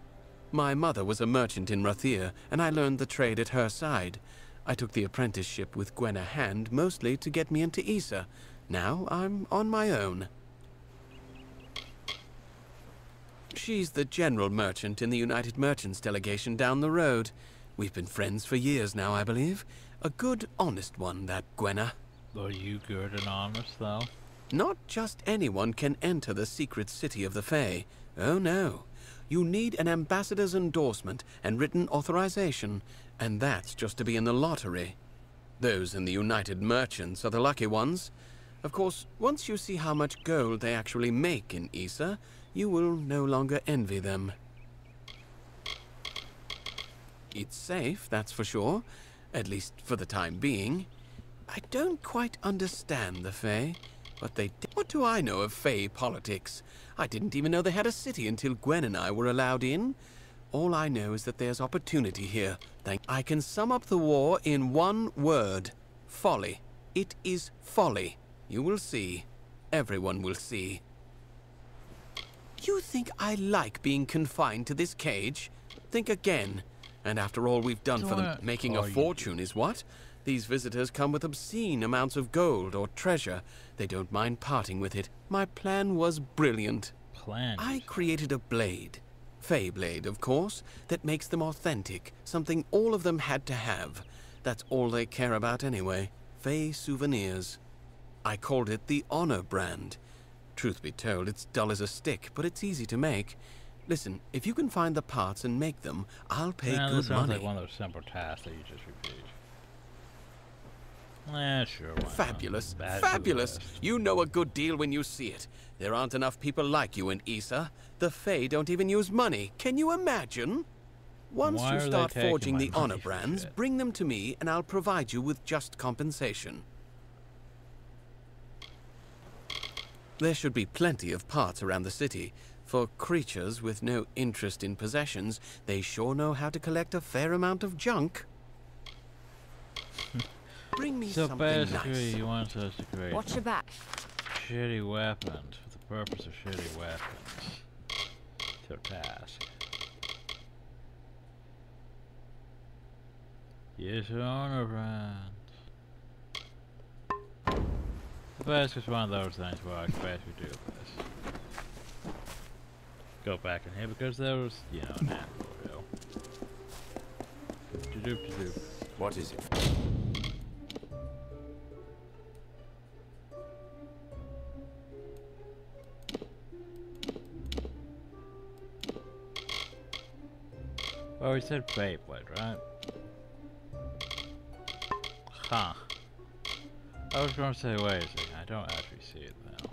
My mother was a merchant in Rathir, and I learned the trade at her side. I took the apprenticeship with Gwenna Hand mostly to get me into Ysa. Now I'm on my own. She's the general merchant in the United Merchants delegation down the road. We've been friends for years now, I believe. A good, honest one, that Gwenna. Are you good and honest, though? Not just anyone can enter the secret city of the Fae. Oh no. You need an ambassador's endorsement and written authorization, and that's just to be in the lottery. Those in the United Merchants are the lucky ones. Of course, once you see how much gold they actually make in Ysa, you will no longer envy them. It's safe, that's for sure. At least for the time being. I don't quite understand the Fae, but they What do I know of Fae politics? I didn't even know they had a city until Gwen and I were allowed in. All I know is that there's opportunity here. Thank I can sum up the war in one word. Folly. It is folly. You will see. Everyone will see. You think I like being confined to this cage? Think again. And after all we've done for them, making a fortune is what? These visitors come with obscene amounts of gold or treasure. They don't mind parting with it. My plan was brilliant. Plan? I created a blade. Fey blade, of course, that makes them authentic. Something all of them had to have. That's all they care about anyway. Fey souvenirs. I called it the Honor brand. Truth be told, it's dull as a stick, but it's easy to make. Listen, if you can find the parts and make them, I'll pay Yeah, good this sounds money. like one of those simple tasks that you just repeat. Eh, sure. Why? Fabulous. Add it to the Fabulous. You know a good deal when you see it. There aren't enough people like you in Ysa. The Fae don't even use money. Can you imagine? Once Why you start forging the honor brands, shit? bring them to me and I'll provide you with just compensation. There should be plenty of parts around the city. For creatures with no interest in possessions, they sure know how to collect a fair amount of junk. [LAUGHS] Bring me So something basically, nice. you want us to create Watch your back. shitty weapons for the purpose of shitty weapons. It's your task. Use your Basically, it's one of those things where I expect we do this. Go back in here because there was, you know, an anvil. Doop doop. What is it? Oh, he said Beyblade, right? Huh. I was gonna say, wait a second, I don't actually see it now.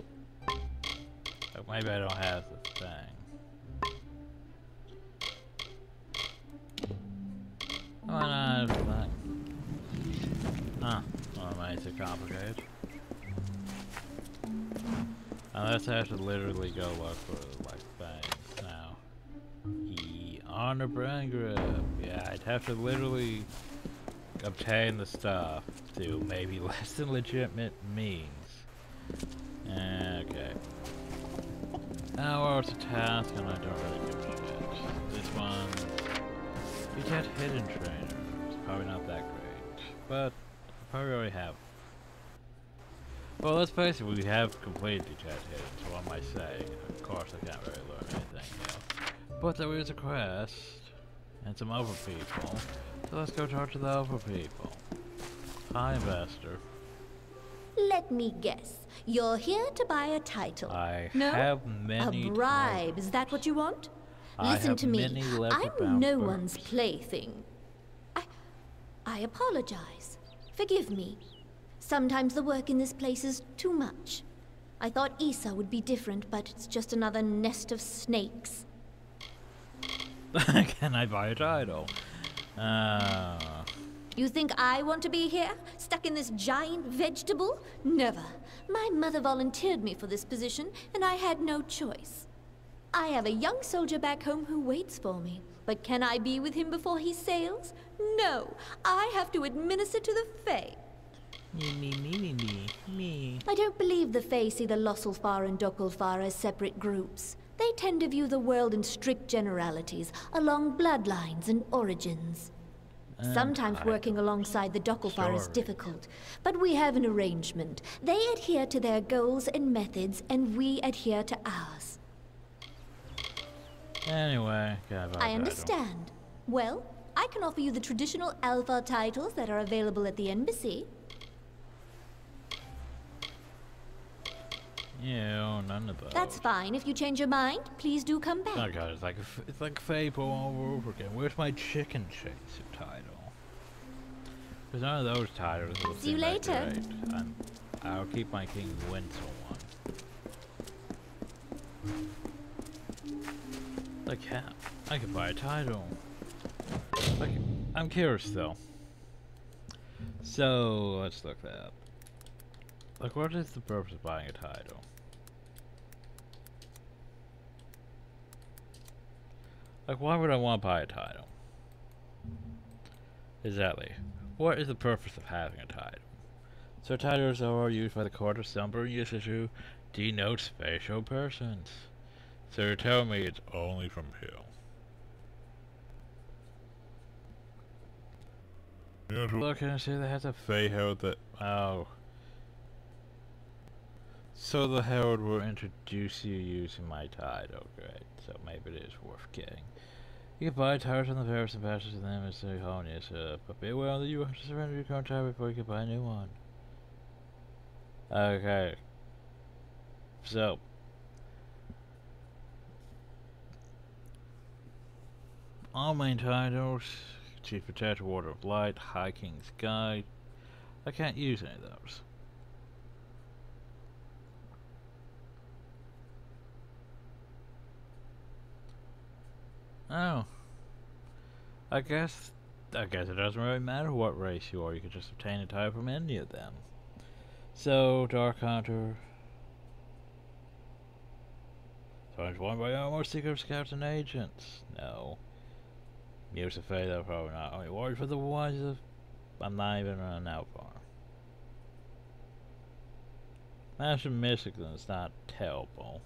Like, maybe I don't have the thing. Have the thing? Huh. Well, it makes it complicated. Unless I have to literally go look for, like, things now. E honor brand grip. Yeah, I'd have to literally obtain the stuff to maybe [LAUGHS] less than legitimate means. Eh, okay. Now it's a task and I don't really give a shit. This one you get hidden trainer. It's probably not that great. But I probably already have. Well let's face it, we have completed Detect Hidden, so what am I saying? Of course I can't really learn anything new. But there is a quest and some other people. So let's go talk to the other people. Hi, investor. Let me guess. You're here to buy a title. I no? have many. A bribe. Is that what you want? I Listen have to me. many I'm no bound one's plaything. I I apologize. Forgive me. Sometimes the work in this place is too much. I thought Ysa would be different, but it's just another nest of snakes. [LAUGHS] Can I buy a title? Uh, You think I want to be here, stuck in this giant vegetable? Never. My mother volunteered me for this position, and I had no choice. I have a young soldier back home who waits for me. But can I be with him before he sails? No. I have to administer to the Fae. Me, me, me, me, me, me. I don't believe the Fae see the Ljosalfar and Dokkalfar as separate groups. They tend to view the world in strict generalities, along bloodlines and origins. Sometimes I- working alongside the Dokkalfar is difficult, but we have an arrangement. They adhere to their goals and methods, and we adhere to ours. Anyway, got I understand. Well, I can offer you the traditional Alfar titles that are available at the embassy. Yeah, oh, none of those. That's fine. If you change your mind, please do come back. Oh god, it's like a it's like Fable all over again. Where's my chicken chaser There's none of those titles. will See you later. Right. I'm, I'll keep my King Winsel one. I can I could buy a title. Like, I'm curious though. So let's look that up. Like, what is the purpose of buying a title? Like, why would I want to buy a title? Exactly. What is the purpose of having a title? So titles are used by the court of Stumber and used to denote special persons. So you're telling me it's only from here. Look, and see they have a Fey Herald that. Oh. So the Herald will introduce you using my title. Oh, great. So maybe it is worth getting. You can buy tires on the various ambassadors and them their colonies, uh, but be aware that you have to surrender your current tire before you can buy a new one. Okay. So. All main titles, Chief Protector, Water of Light, High King's Guide. I can't use any of those. Oh. I guess I guess it doesn't really matter what race you are, you can just obtain a title from any of them. So, Dark Hunter. So I'm by all more secret scouts and agents. No. Music Faye, though, probably not. Only worried for the ones of. I'm not even running out far. Master Mystic, then it's not terrible.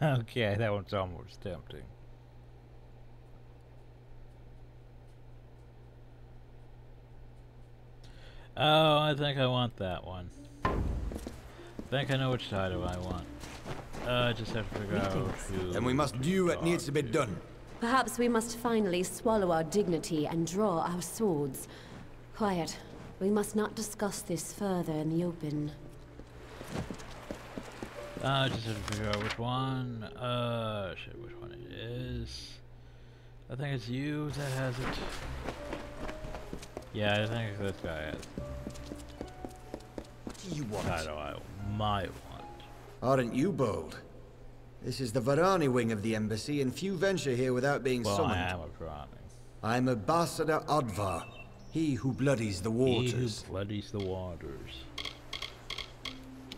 [LAUGHS] okay, that one's almost tempting. Oh, I think I want that one. I think I know which title I want. Uh, I just have to figure out who. Then we must do what needs to be done. Perhaps we must finally swallow our dignity and draw our swords. Quiet. We must not discuss this further in the open. Uh, I just have to figure out which one. Uh, shit, which one it is. I think it's you that has it. Yeah, I think this guy has. What do you want? I might want. Aren't you bold? This is the Varani wing of the embassy, and few venture here without being Well, summoned. I am a Brahmin. I'm Ambassador Advar, he who bloodies the waters. He who bloodies the waters.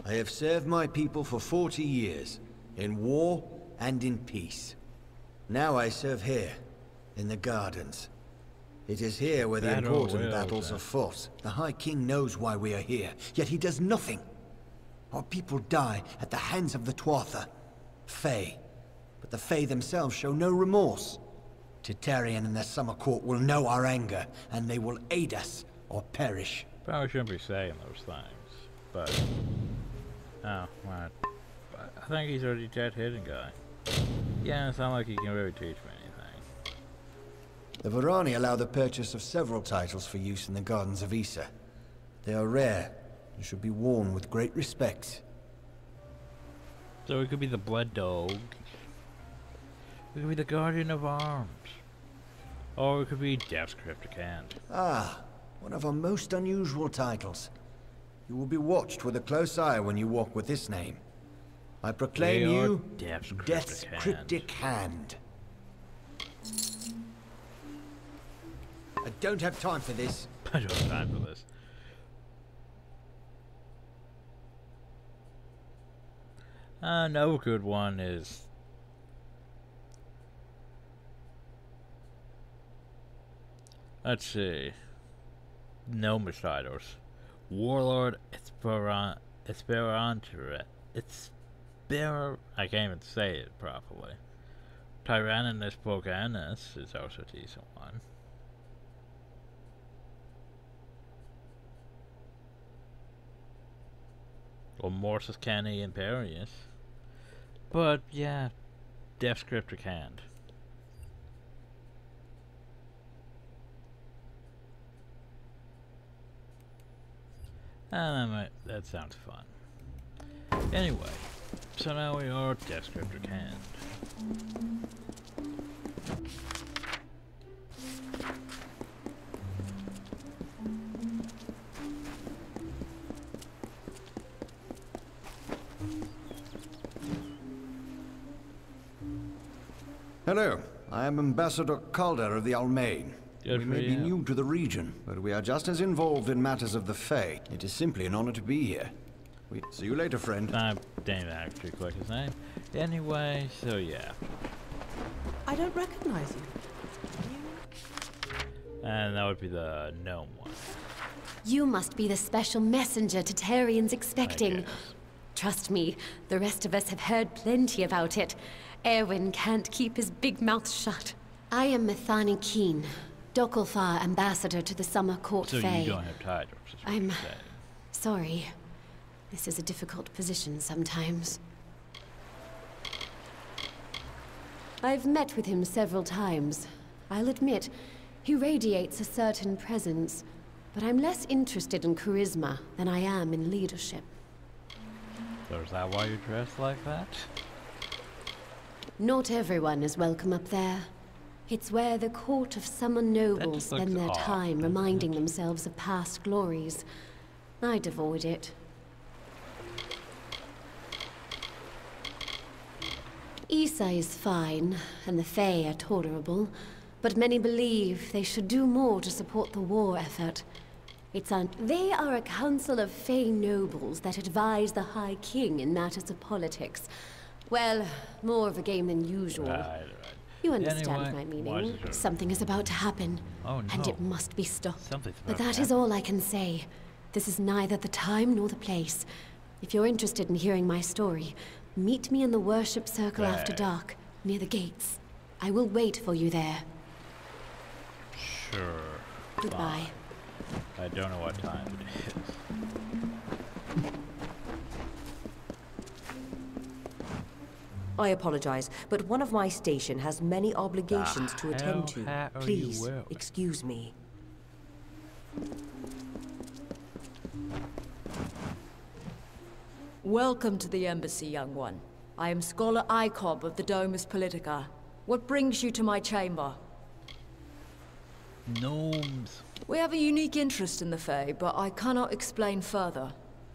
I have served my people for 40 years, in war and in peace. Now I serve here, in the gardens. It is here where the important battles are fought. The High King knows why we are here, yet he does nothing. Our people die at the hands of the Tuatha, Fae. But the Fae themselves show no remorse. Titarian and their summer court will know our anger, and they will aid us or perish. Probably shouldn't be saying those things, but oh, right. I think he's already dead hidden guy. Yeah, it's not like he can really teach me anything. The Varani allow the purchase of several titles for use in the gardens of Ysa. They are rare and should be worn with great respect. So it could be the Blood Dog. It could be the Guardian of Arms. Or it could be Death's Cryptic Hand. Ah, one of our most unusual titles. You will be watched with a close eye when you walk with this name. I proclaim They you Death's Cryptic Death's Hand. Cryptic Hand. I don't have time for this. [LAUGHS] I don't have time for this. Uh, Another good one is Let's see. No Machaidos. Warlord Esperan Esperantra Esper I can't even say it properly. Tyrannus Boganus is also a decent one. Or Morsus Cani Imperius. But yeah, Death Cryptic Hand. And that, might, that sounds fun. Anyway, so now we are Death Cryptic Hand. Hello, I am Ambassador Calder of the Almain. Good we for may be new to the region, but we are just as involved in matters of the Fae. It is simply an honor to be here. We see you later, friend. I didn't actually click his name. Anyway, so yeah. I don't recognize you. And that would be the gnome one. You must be the special messenger Titarian's expecting. Trust me, the rest of us have heard plenty about it. Erwin can't keep his big mouth shut. I am Methani Keen, Dokkalfar ambassador to the Summer Court So Fae. you don't have titles. I'm sorry. This is a difficult position sometimes. I've met with him several times. I'll admit, he radiates a certain presence, but I'm less interested in charisma than I am in leadership. So is that why you dress like that? Not everyone is welcome up there. It's where the court of summer nobles spend their odd, time reminding themselves of past glories. I'd avoid it. Ysa is fine, and the Fae are tolerable, but many believe they should do more to support the war effort. It's un- they are a council of Fae nobles that advise the High King in matters of politics. Well, more of a game than usual. Right, right. You understand Anyway, my meaning. Something is about to happen. Oh, And it must be stopped. But that is all I can say. This is neither the time nor the place. If you're interested in hearing my story, meet me in the worship circle after dark, near the gates. I will wait for you there. Sure. Goodbye. fine. I don't know what time it is. I apologize, but one of my station has many obligations The to attend to. hat are you Please, excuse me. Welcome to the embassy, young one. I am Scholar Icob of the Domus Politica. What brings you to my chamber? Gnomes. We have a unique interest in the Fae, but I cannot explain further.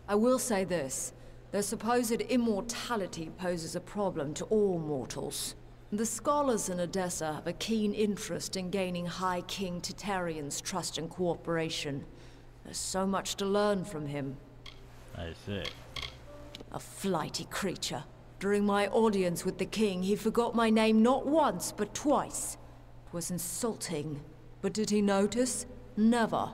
I will say this. Their supposed immortality poses a problem to all mortals. The scholars in Adessa have a keen interest in gaining High King Titarian's trust and cooperation. There's so much to learn from him. I see. A flighty creature. During my audience with the king, he forgot my name not once, but twice. It was insulting. But did he notice? Never.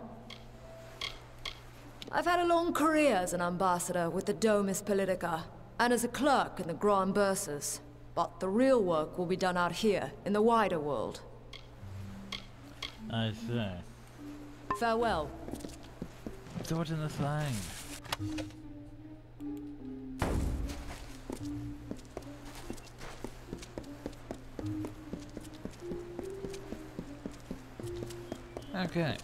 I've had a long career as an ambassador with the Domus Politica, and as a clerk in the Grand Bursas. But the real work will be done out here, in the wider world. I see. Farewell. So in the thing? Okay.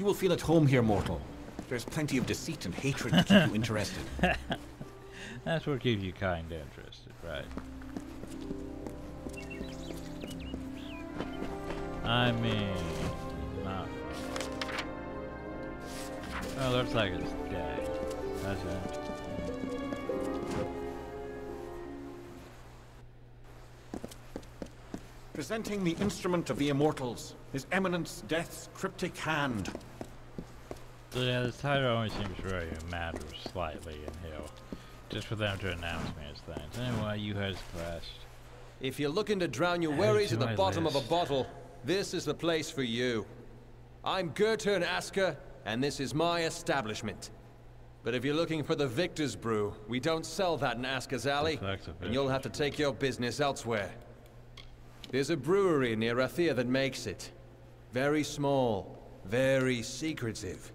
You will feel at home here, mortal. There's plenty of deceit and hatred to keep you interested. [LAUGHS] That's what keeps you kind of interested, right? I mean, not Oh, looks like it's dead. That's it. Presenting the instrument of the immortals, His Eminence Death's cryptic hand. So yeah, this title only seems very matter slightly in here. Just for them to announce me as things. Anyway, you heard crashed. If you're looking to drown your worries at the bottom of a bottle, this is the place for you. I'm Gertern Asker, and this is my establishment. But if you're looking for the Victor's Brew, we don't sell that in Asker's Alley, and you'll have to take your business elsewhere. There's a brewery near Rathir that makes it. Very small, very secretive.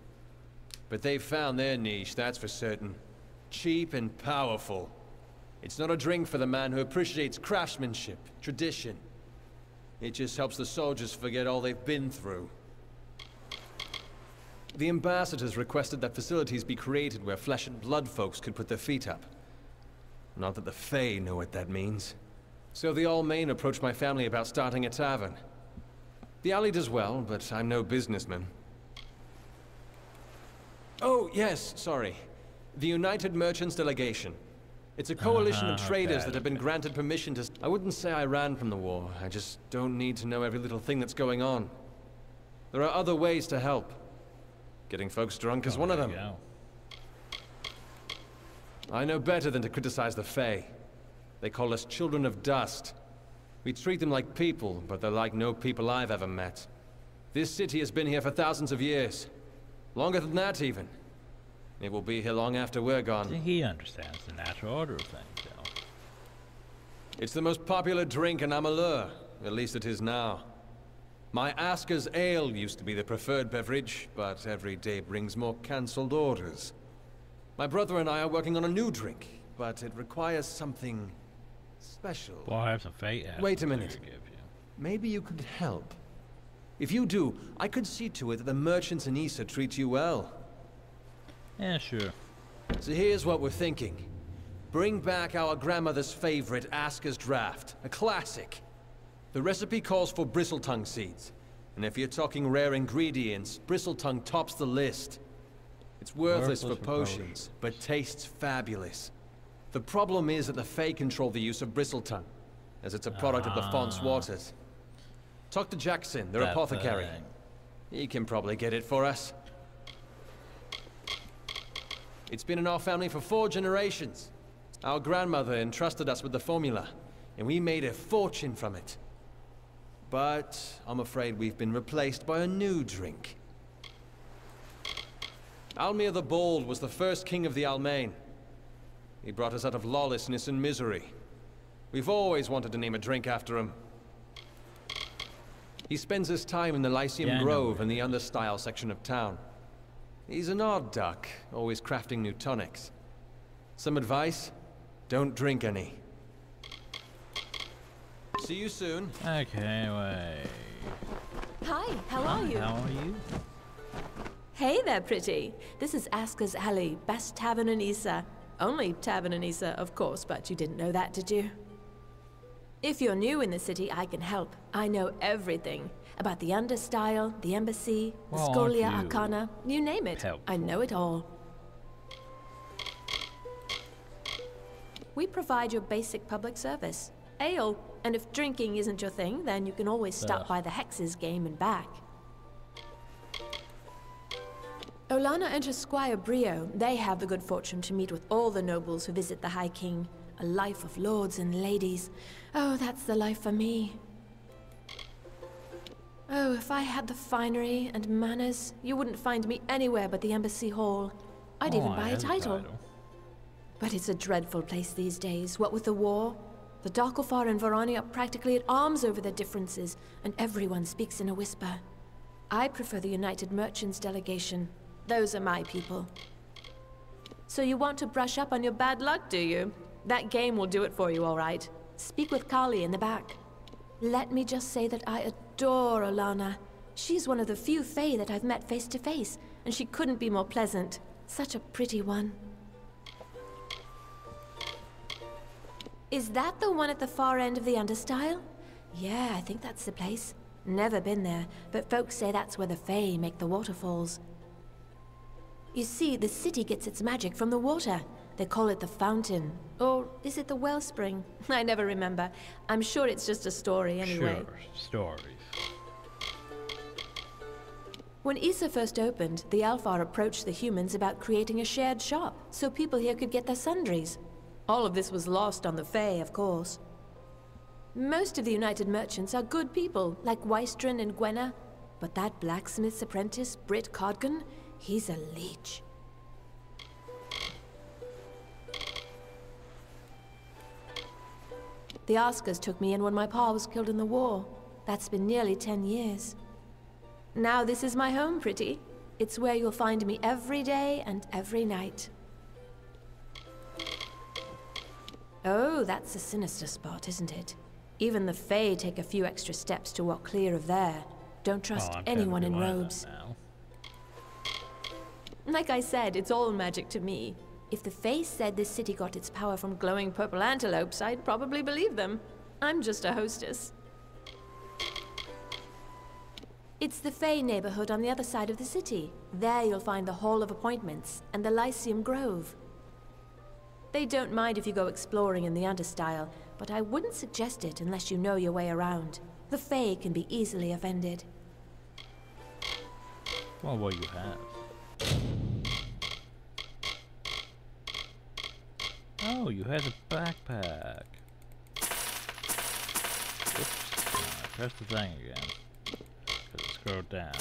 But they've found their niche, that's for certain. Cheap and powerful. It's not a drink for the man who appreciates craftsmanship, tradition. It just helps the soldiers forget all they've been through. The ambassadors requested that facilities be created where flesh and blood folks could put their feet up. Not that the Fae know what that means. So the Almain approached my family about starting a tavern. The alley does well, but I'm no businessman. Oh, yes, sorry. The United Merchants Delegation. It's a coalition of [LAUGHS] Uh-huh, traders that have been granted permission to... I wouldn't say I ran from the war. I just don't need to know every little thing that's going on. There are other ways to help. Getting folks drunk is one of them. go. I know better than to criticize the Fae. They call us children of dust. We treat them like people, but they're like no people I've ever met. This city has been here for thousands of years. Longer than that, even. It will be here long after we're gone. He understands the natural order of things, though. It's the most popular drink in Amalur. At least it is now. My Asker's Ale used to be the preferred beverage, but every day brings more cancelled orders. My brother and I are working on a new drink, but it requires something special. Well, I have some fate. Wait a minute. Maybe you could help. If you do, I could see to it that the merchants in Ysa treat you well. Yeah, sure. So here's what we're thinking. Bring back our grandmother's favorite Asker's Draft, a classic. The recipe calls for bristletongue seeds. And if you're talking rare ingredients, bristletongue tops the list. It's worthless, for potions, but tastes fabulous. The problem is that the Fae control the use of bristletongue, as it's a product of the Font's Ah. waters. Talk to Jackson, their That apothecary. thing. He can probably get it for us. It's been in our family for four generations. Our grandmother entrusted us with the formula, and we made a fortune from it. But I'm afraid we've been replaced by a new drink. Almir the Bald was the first king of the Almain. He brought us out of lawlessness and misery. We've always wanted to name a drink after him. He spends his time in the Lyceum Yeah, Grove in the understyle section of town. He's an odd duck, always crafting new tonics. Some advice? Don't drink any. See you soon. Okay, wait. Hi, how are you? How are you? Hey there, pretty. This is Asker's Alley, best tavern in Ysa. Only tavern in Ysa, of course, but you didn't know that, did you? If you're new in the city, I can help. I know everything. About the Understyle, the Embassy, the Well, aren't you Arcana, you name it. I know it all. We provide your basic public service. Ale, and if drinking isn't your thing, then you can always stop Ugh. by the Hexes game and back. Olana and her squire Brio, they have the good fortune to meet with all the nobles who visit the High King. A life of lords and ladies. Oh, that's the life for me. Oh, if I had the finery and manners, you wouldn't find me anywhere but the Embassy Hall. I'd Oh, even buy a title. title. But it's a dreadful place these days, what with the war. The Dokkalfar and Varani are practically at arms over their differences, and everyone speaks in a whisper. I prefer the United Merchants delegation. Those are my people. So you want to brush up on your bad luck, do you? That game will do it for you, all right. Speak with Kali in the back. Let me just say that I adore Olana. She's one of the few Fae that I've met face to face, and she couldn't be more pleasant. Such a pretty one. Is that the one at the far end of the Understyle? Yeah, I think that's the place. Never been there, but folks say that's where the Fae make the waterfalls. You see, the city gets its magic from the water. They call it the fountain. Or is it the wellspring? [LAUGHS] I never remember. I'm sure it's just a story anyway. Sure, stories. When Ysa first opened, the Alfar approached the humans about creating a shared shop, so people here could get their sundries. All of this was lost on the Fae, of course. Most of the United Merchants are good people, like Wystron and Gwenna, but that blacksmith's apprentice, Britt Codgon, he's a leech. The Askers took me in when my pa was killed in the war. That's been nearly ten years. Now this is my home, pretty. It's where you'll find me every day and every night. Oh, that's a sinister spot, isn't it? Even the Fae take a few extra steps to walk clear of there. Don't trust Oh, anyone in to be one of robes. Like I said, it's all magic to me. If the Fae said this city got its power from glowing purple antelopes, I'd probably believe them. I'm just a hostess. It's the Fae neighborhood on the other side of the city. There you'll find the Hall of Appointments and the Lyceum Grove. They don't mind if you go exploring in the Understyle, but I wouldn't suggest it unless you know your way around. The Fae can be easily offended. Well, what you have. Oh, you had a backpack. Oops. Press the thing again. Cause it scrolled down.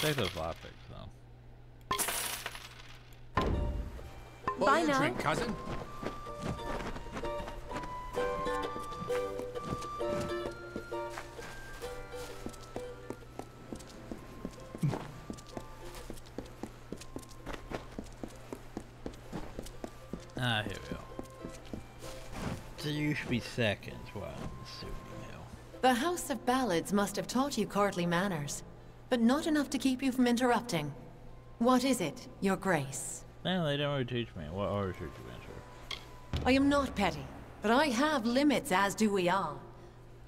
Take those lockpicks though. What Bye you now. drink, cousin? Ah, here we go. So you should be second, while I'm assuming now. The House of Ballads must have taught you courtly manners, but not enough to keep you from interrupting. What is it, Your Grace? No, they don't really teach me. What order should you enter? I am not petty, but I have limits, as do we all.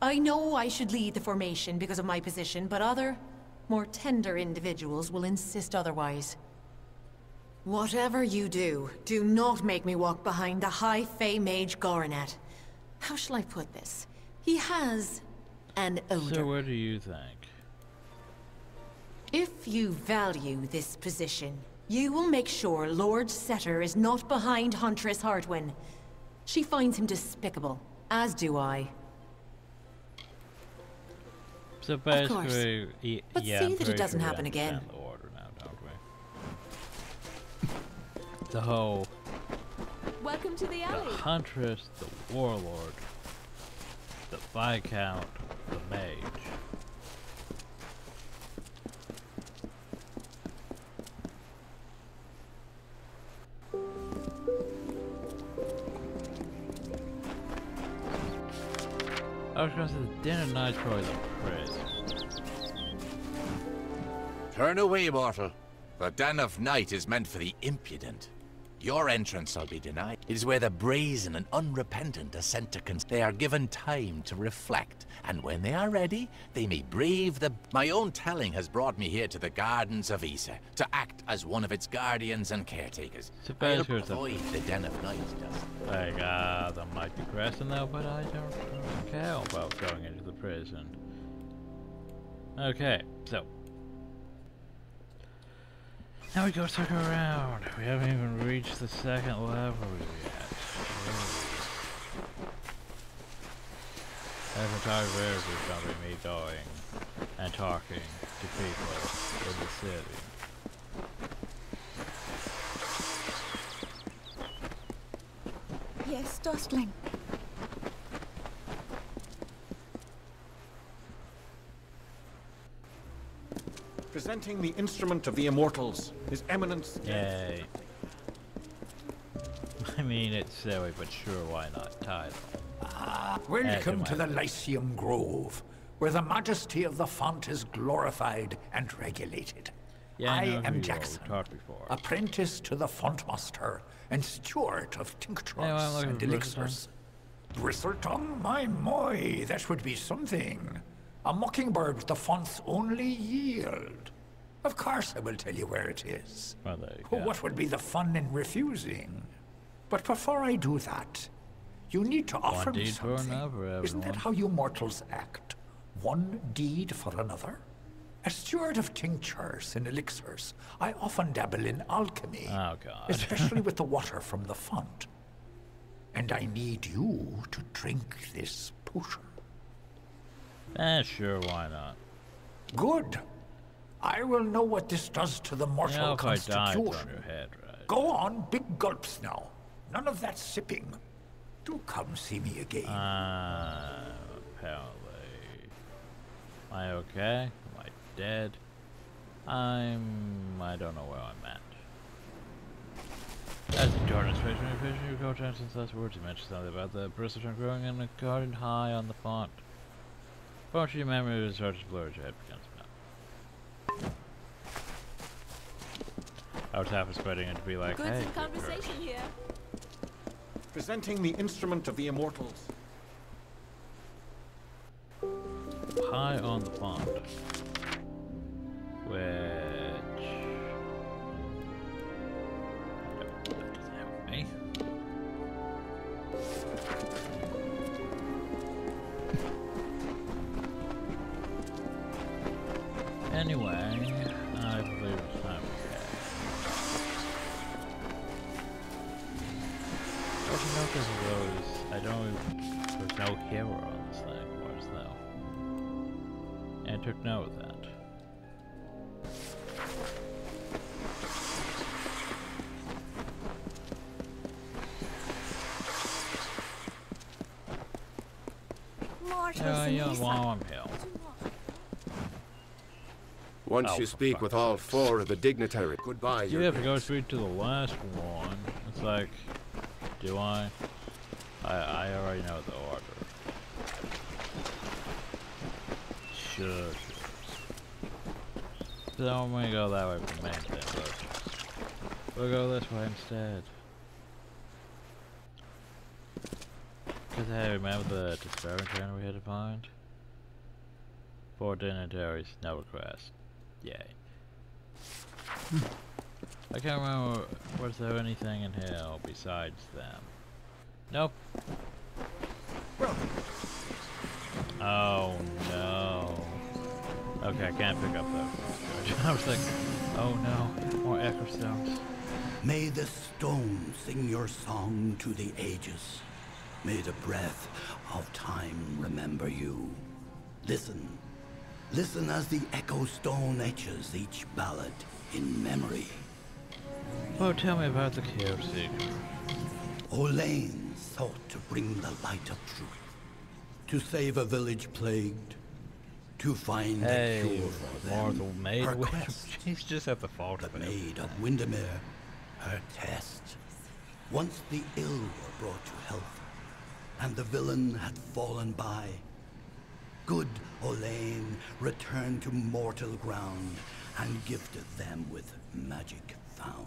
I know I should lead the formation because of my position, but other, more tender individuals will insist otherwise. Whatever you do, do not make me walk behind the High Fey Mage Goronet. How shall I put this? He has an odor. So what do you think? If you value this position, you will make sure Lord Setter is not behind Huntress Hartwin. She finds him despicable, as do I. So course. basically, y- But yeah, see I'm that it doesn't happen again. understand The order now, don't we? The whole Welcome to the the alley. huntress, the warlord, the viscount, the mage. I was gonna say the dinner night's probably the prison. Turn away, mortal. The den of night is meant for the impudent. Your entrance shall be denied. It is where the brazen and unrepentant are sent to cons- They are given time to reflect, and when they are ready, they may brave the... My own telling has brought me here to the Gardens of Ysa, to act as one of its guardians and caretakers. So I basically it's a- avoid the den of night, does Like, uh, that might be pressing though, but I don't care about going into the prison. Okay, so. Now we go circle around. We haven't even reached the second level yet. Every time there's is gonna be me going and talking to people in the city. Yes, Dustling. Presenting the instrument of the immortals, His Eminence. Yay. [LAUGHS] I mean, it's silly, but sure, why not? Title. Ah, welcome to the Lyceum Grove, where the majesty of the font is glorified and regulated. Yeah, I I am. Jackson, before. apprentice to the font master and steward of tinctures Yeah, well, and the elixirs. Bristletongue, my moi, that would be something. A mockingbird with the font's only yield. Of course I will tell you where it is. Well, there you go. What would be the fun in refusing? But before I do that, you need to offer me deed for something. another, Isn't that how you mortals act? One deed for another? As steward of tinctures and elixirs, I often dabble in alchemy. Oh, God. [LAUGHS] especially with the water from the font. And I need you to drink this potion. Eh, sure, why not? Good. I will know what this does to the mortal Yeah, if I die, constitution. head, right? Go on, big gulps now. None of that sipping. Do come see me again. Uh, apparently. Am I okay? Am I dead? I'm... I don't know where I'm at. As the Jordan's and fishing, you go down since last words you mentioned something about the bristletongue growing in a garden high on the font. Won't your memory is hard to blur as your head becomes numb. I was half expecting it to be like, Good hey, some conversation here. Presenting the instrument of the immortals. high on the font. Once Oh, you speak with all four of the dignitaries, goodbye. You your have to go grace. straight to the last one. It's like, do I? I I already know the order. Sure. So I'm gonna go that way for the main thing, but we'll go this way instead. Cause hey, remember the despairing trainer we had to find? Four dignitaries, no request. Yay. I can't remember, was there anything in here besides them? Nope. Bro. Oh no. Okay, I can't pick up those. [LAUGHS] I was like, oh no, more echo stones. May the stone sing your song to the ages. May the breath of time remember you. Listen. Listen as the echo stone etches each ballad in memory. Oh, tell me about the cave secret. Olaine sought to bring the light of truth. To save a village plagued. To find Hey, a cure for them. Mortal maid Her quest She's just at the fault of the it. maid of Windermere, her test. Once the ill were brought to health, and the villain had fallen by, good Olaine returned to mortal ground and gifted them with magic found.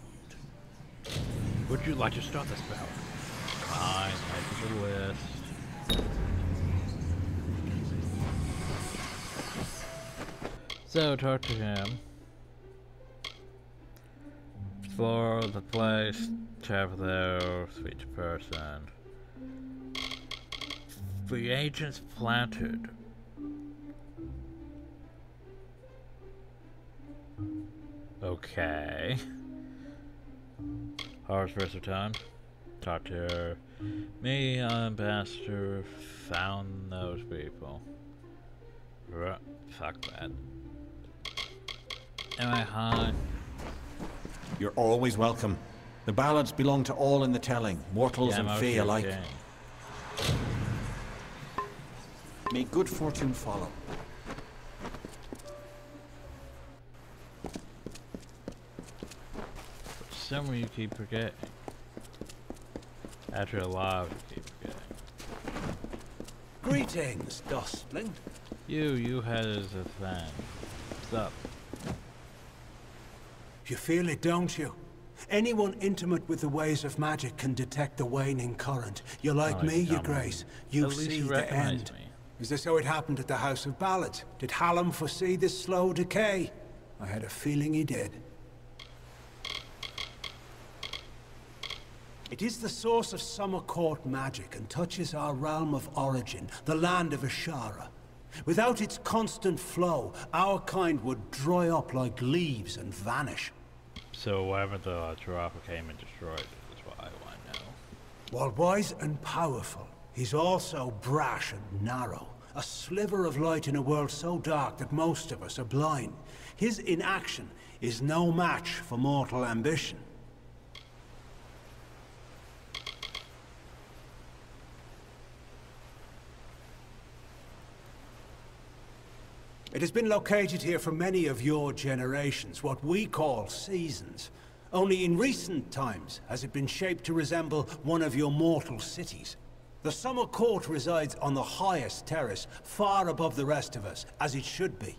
Would you like to start the spell? Fine, add to the list. So talk to him. Explore the place, travel there, speak to person. The agents planted. Okay. Horus time. Talk to her. Me, Ambassador, found those people. Ru- fuck that. Am I high? You're always welcome. The ballads belong to all in the telling, mortals Yeah, and okay, alike. May good fortune follow. Some you keep forgetting. After a lot, you keep forgetting. Greetings, Dustling. You, you had as a fan. What's up? You feel it, don't you? Anyone intimate with the ways of magic can detect the waning current. You're like Oh, me, Your. Grace. You At see you the end. me. Is this how it happened at the House of Ballads? Did Hallam foresee this slow decay? I had a feeling he did. It is the source of Summer Court magic and touches our realm of origin, the land of Ashara. Without its constant flow, our kind would dry up like leaves and vanish. So why haven't the uh, came and destroyed it is what I want to know. While wise and powerful, he's also brash and narrow. A sliver of light in a world so dark that most of us are blind. His inaction is no match for mortal ambition. It has been located here for many of your generations, what we call seasons. Only in recent times has it been shaped to resemble one of your mortal cities. The Summer Court resides on the highest terrace, far above the rest of us, as it should be.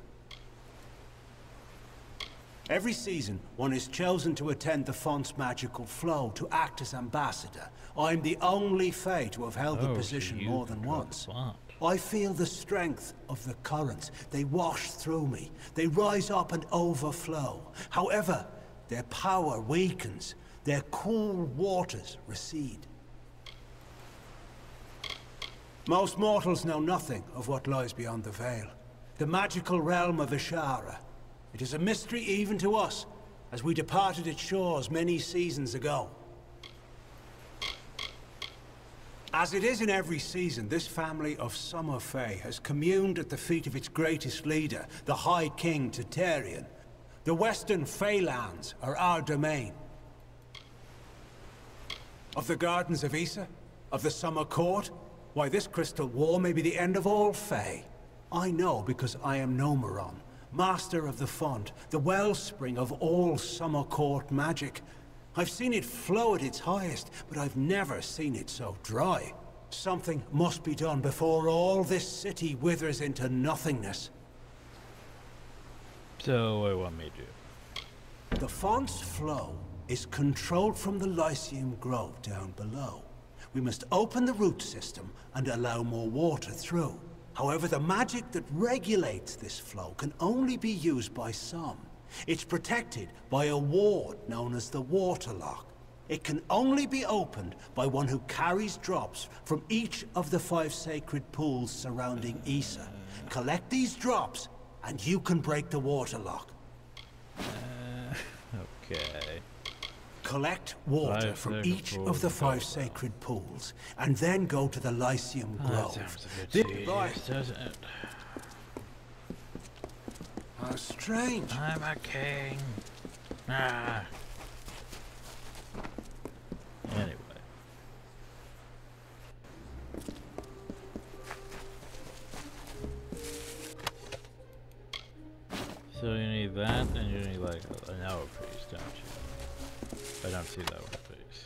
Every season, one is chosen to attend the font's magical flow, to act as ambassador. I'm the only Fae to have held the Oh, so position more than once. font. I feel the strength of the currents. They wash through me. They rise up and overflow. However, their power weakens. Their cool waters recede. Most mortals know nothing of what lies beyond the veil. The magical realm of Ishara. It is a mystery even to us, as we departed its shores many seasons ago. As it is in every season, this family of Summer Fae has communed at the feet of its greatest leader, the High King Titarian. The Western Faelands are our domain. Of the Gardens of Ysa? Of the Summer Court? Why, this crystal war may be the end of all Fae. I know because I am Nomeron, master of the font, the wellspring of all Summer Court magic. I've seen it flow at its highest, but I've never seen it so dry. Something must be done before all this city withers into nothingness. So uh, what do you want me to do? The font's flow is controlled from the Lyceum Grove down below. We must open the root system and allow more water through. However, the magic that regulates this flow can only be used by some. It's protected by a ward known as the Waterlock. It can only be opened by one who carries drops from each of the five sacred pools surrounding Ysa. Collect these drops, and you can break the Waterlock. Uh, okay. Collect water Five from each of the five sacred pools, and then go to the Lyceum Oh, that Grove. sounds a bit doesn't it? How strange. I'm a king. Ah. Anyway. So you need that, and you need like an hour piece, don't you? I don't see that one piece.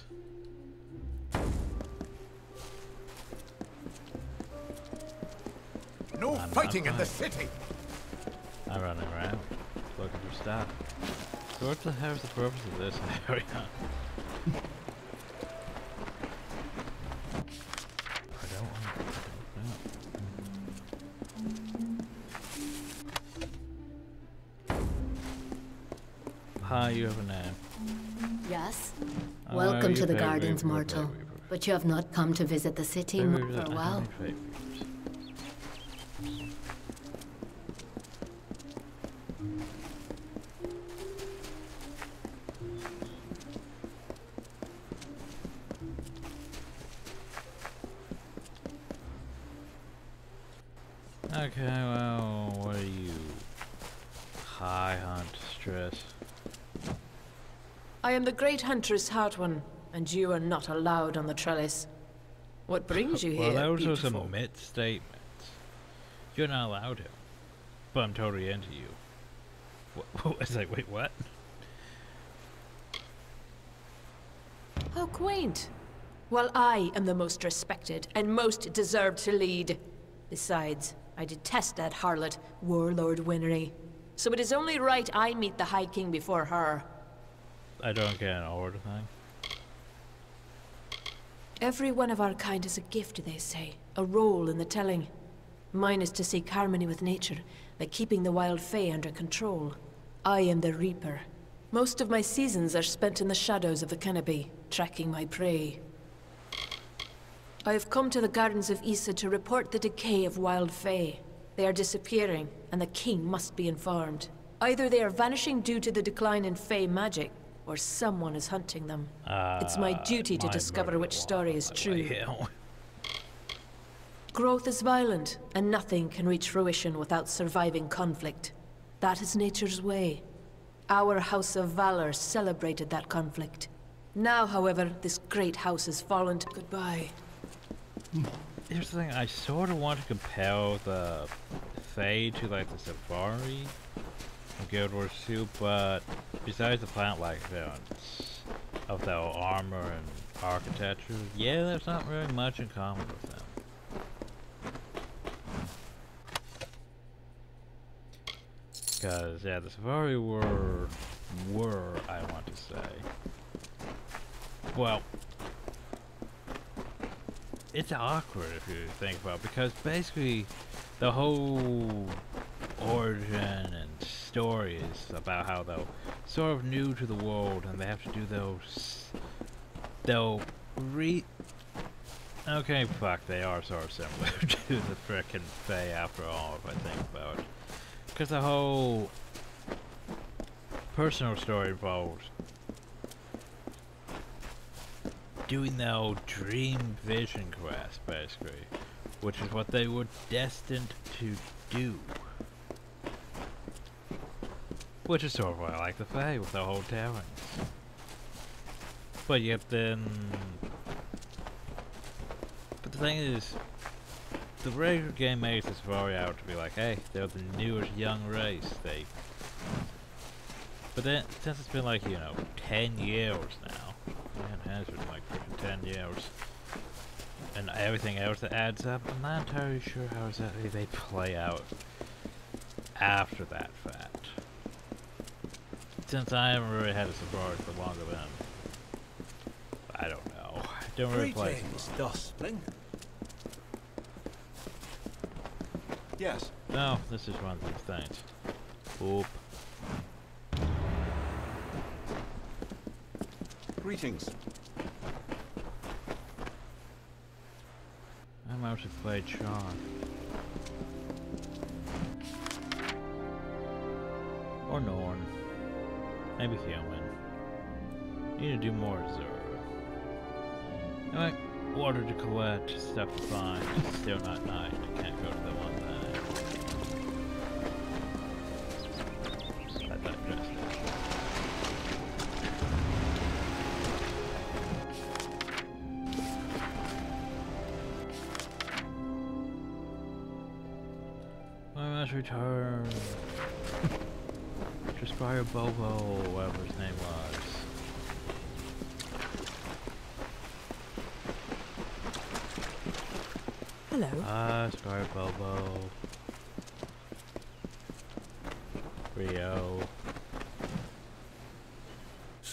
No I'm fighting in the fine. city! I'm running around looking for stuff. So what the hell is the purpose of this [LAUGHS] area? I don't want I don't know. Hi, you have a name. Yes? Oh, Welcome to the gardens, mortal. But you have not come to visit the city Pay I am the great huntress Hartwan, and you are not allowed on the trellis. What brings you [LAUGHS] well, here, those are beautiful? some myth statements. You're not allowed here. But I'm totally into you. [LAUGHS] What? I was I? wait, what? How quaint. Well, I am the most respected and most deserved to lead. Besides, I detest that harlot, Warlord Winry. So it is only right I meet the High King before her. I don't get an order thing. Every one of our kind is a gift, they say. A role in the telling. Mine is to seek harmony with nature, by keeping the wild fae under control. I am the Reaper. Most of my seasons are spent in the shadows of the canopy, tracking my prey. I have come to the Gardens of Ysa to report the decay of wild fae. They are disappearing, and the king must be informed. Either they are vanishing due to the decline in fae magic, or someone is hunting them. it's my Uh, duty to discover which story is true. Growth is violent, and nothing can reach fruition without surviving conflict. That is nature's way. Our House of Valor celebrated that conflict. Now, however, this great house has fallen to goodbye. Here's the thing, I sort of want to compare the Fae to like the Sylvari of Guild Wars 2, but besides the plant like appearance of their armor and architecture, yeah, there's not really much in common with them. Because, yeah, the Sylvari were, were, I want to say. Well, it's awkward if you think about it, because basically the whole origin and story is about how they're sort of new to the world and they have to do those they'll re okay fuck they are sort of similar [LAUGHS] to the frickin' Fae after all if I think about it because the whole personal story involves doing their dream vision quest, basically, which is what they were destined to do. Which is sort of why I like the Fae with the whole towering. But yet then... But the thing is, the regular game makes this Sylvari out to be like, hey, they're the newest young race, they... But then, since it's been like, you know, 10 years now, it has been like 10 years. And everything else that adds up, I'm not entirely sure how exactly they play out after that fact. Since I haven't really had a Sylvari for longer than, I don't know. I don't really play Dustling. Yes. No, this is one of these things. Oop. Greetings. I'm out to play Charr. Or Norn. Maybe human. Need to do more Asura. Alright, water to collect, stuff to find. Still not night. Can't go to the one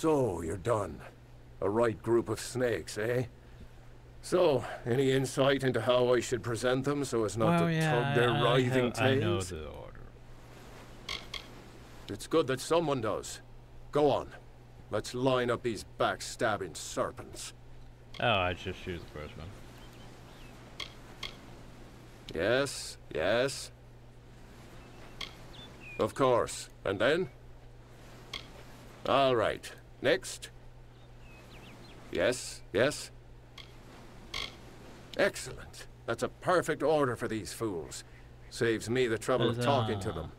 So, you're done. A right group of snakes, eh? So, any insight into how I should present them so as not well, to yeah, tug their I, writhing I, have, I know the order. It's good that someone does. Go on. Let's line up these backstabbing serpents. Oh, I just choose the first one. Yes, yes. Of course. And then? All right. Next. Yes, yes. Excellent. That's a perfect order for these fools. Saves me the trouble of talking to them.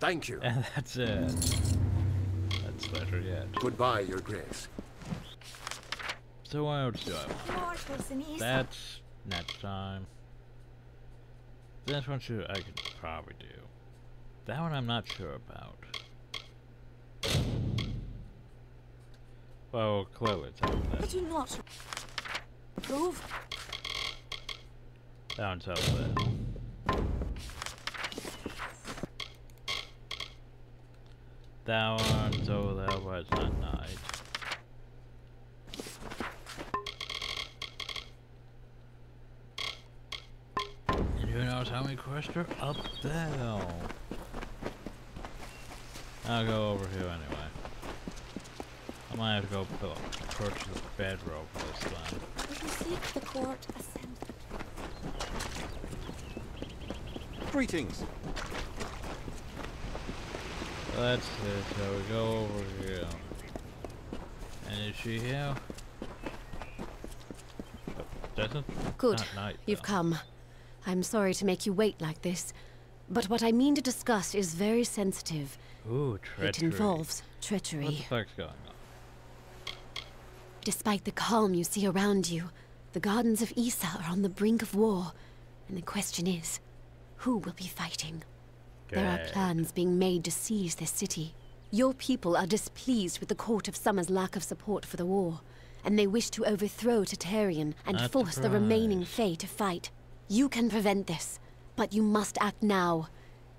Thank you. And [LAUGHS] that's it. That's better yet. Goodbye, Your Grace. So what else do I want? That's next time. This one should I could probably do. That one I'm not sure about. Well, clearly it's happening. I do not approve. Down south there. Down over there where it's not night. And who knows how many quests are up there? I'll go over here anyway. I might have to go purchase the bedrock this time. If you seek the court, ascend. Greetings. Let's see, so we go over here. And is she here? Doesn't? Good. Not night, You've come. I'm sorry to make you wait like this, but what I mean to discuss is very sensitive. Ooh, treachery. It involves treachery. What the fuck's going on? Despite the calm you see around you, the Gardens of Ysa are on the brink of war, and the question is, who will be fighting? There are plans being made to seize this city. Your people are displeased with the Court of Summer's lack of support for the war, and they wish to overthrow Titarian and Not force the remaining Fae to fight. You can prevent this, but you must act now.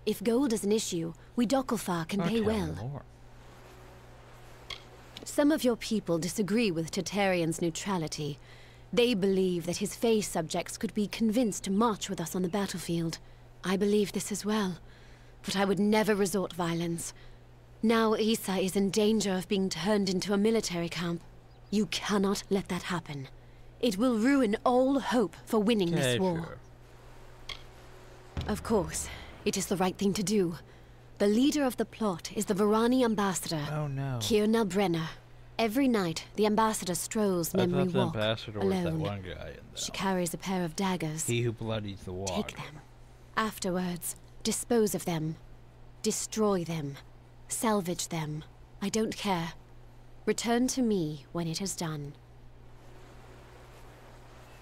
If gold is an issue, we Dokkalfar can pay well. more. Some of your people disagree with Titarian's neutrality. They believe that his Fae subjects could be convinced to march with us on the battlefield. I believe this as well, but I would never resort to violence. Now Ysa is in danger of being turned into a military camp. You cannot let that happen. It will ruin all hope for winning Okay, this war. sure. Of course, it is the right thing to do. The leader of the plot is the Varani ambassador, Oh no. Kirna Brenner. Every night, the ambassador strolls memory the walk ambassador alone. one guy in She carries a pair of daggers. He who bloodies the water. Take them. Afterwards, dispose of them. Destroy them. Salvage them. I don't care. Return to me when it is done.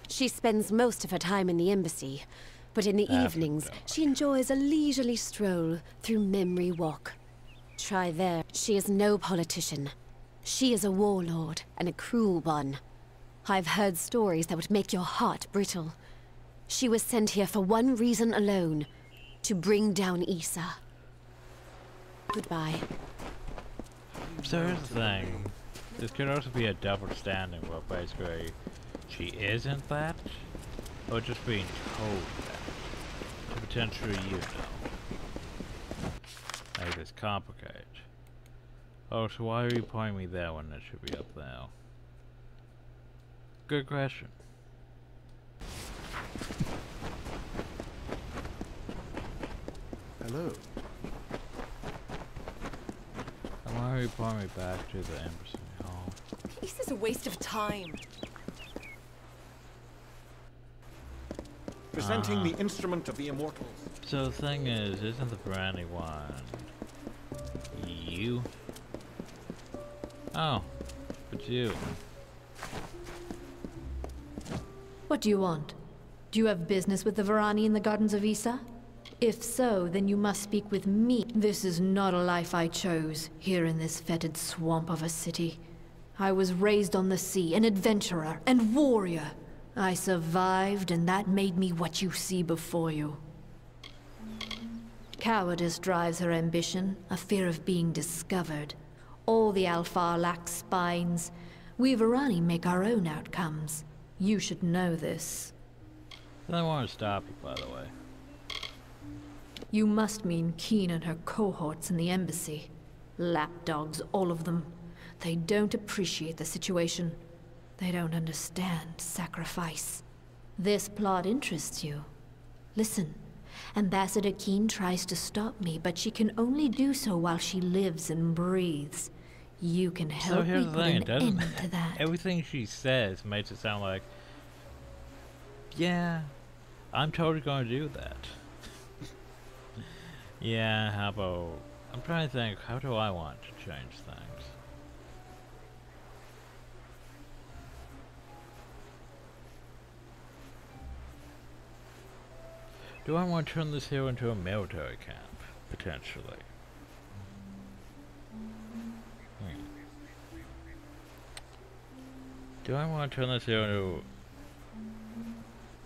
She spends most of her time in the embassy, but in the After evenings, she enjoys a leisurely stroll through Memory Walk. Try there. She is no politician. She is a warlord, and a cruel one. I've heard stories that would make your heart brittle. She was sent here for one reason alone, to bring down Ysa. Goodbye. So here's the thing. This could also be a double standing where basically she isn't that, or just being told that. To potentially you know. Make this complicated. Oh, so why are you pointing me there when it should be up there? Good question. Hello. And why are you pointing me back to the embassy hall? This is a waste of time. Presenting Ah. the instrument of the immortals. So the thing is, isn't the brandy one you? Oh, but you. What do you want? Do you have business with the Varani in the Gardens of Ysa? If so, then you must speak with me. This is not a life I chose, here in this fetid swamp of a city. I was raised on the sea, an adventurer and warrior. I survived, and that made me what you see before you. Cowardice drives her ambition, a fear of being discovered. All the Alfar lack spines. We Varani make our own outcomes. You should know this. I want to stop you, by the way. You must mean Keen and her cohorts in the embassy. Lapdogs, all of them. They don't appreciate the situation. They don't understand sacrifice. This plot interests you. Listen, Ambassador Keen tries to stop me, but she can only do so while she lives and breathes. You can So help here's me the put thing, an it doesn't. end to that. Everything she says makes it sound like, yeah, I'm totally going to do that. [LAUGHS] yeah, how about? I'm trying to think. How do I want to change Do I want to turn this here into a military camp? Potentially. Hmm. Do I want to turn this here into...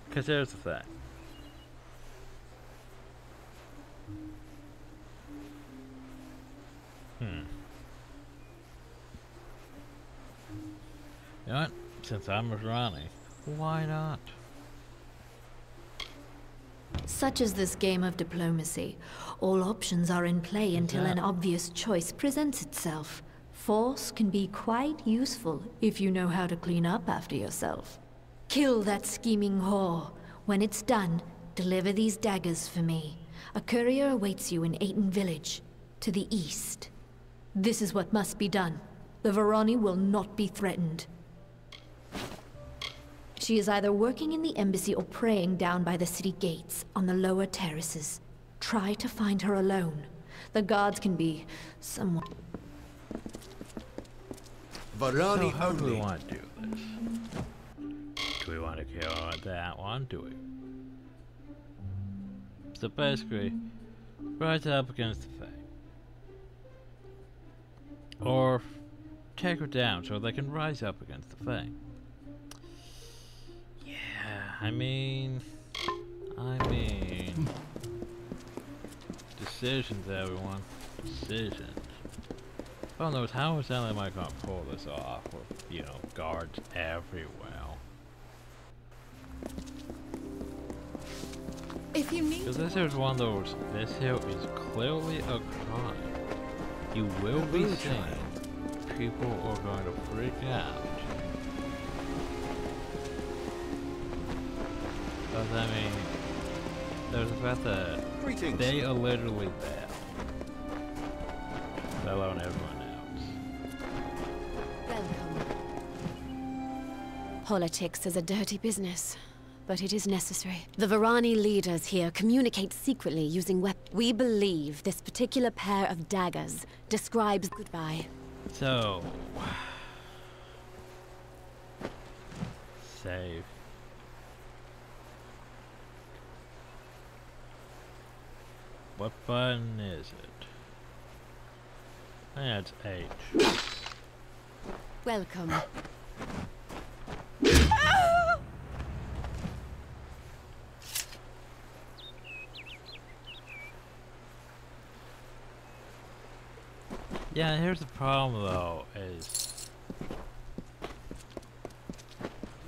Because here's the thing. Hmm. You know what? Since I'm Irani, why not? Such is this game of diplomacy. All options are in play until an obvious choice presents itself. Force can be quite useful if you know how to clean up after yourself. Kill that scheming whore. When it's done, deliver these daggers for me. A courier awaits you in Aiton Village, to the east. This is what must be done. The Varani will not be threatened. She is either working in the embassy or praying down by the city gates on the lower terraces. Try to find her alone. The guards can be somewhat. So how do we want to do this? Do we want to kill that one? Do we? So basically, rise up against the Fae. Or take her down so they can rise up against the Fae. Yeah, I mean... I mean... Decisions, everyone. Decisions. Oh knows how exactly am I gonna pull this off with, you know, guards everywhere. If you need Because this is one of those, this here is clearly a crime. You will be Blue seen. People are going to freak out. Because, I mean, there's the fact that Greetings. they are literally there. Let alone everyone else. Welcome. Politics is a dirty business, but it is necessary. The Varani leaders here communicate secretly using weapons. We believe this particular pair of daggers describes goodbye. So... [SIGHS] Save. What button is it? That's H. Welcome. Yeah, here's the problem though, is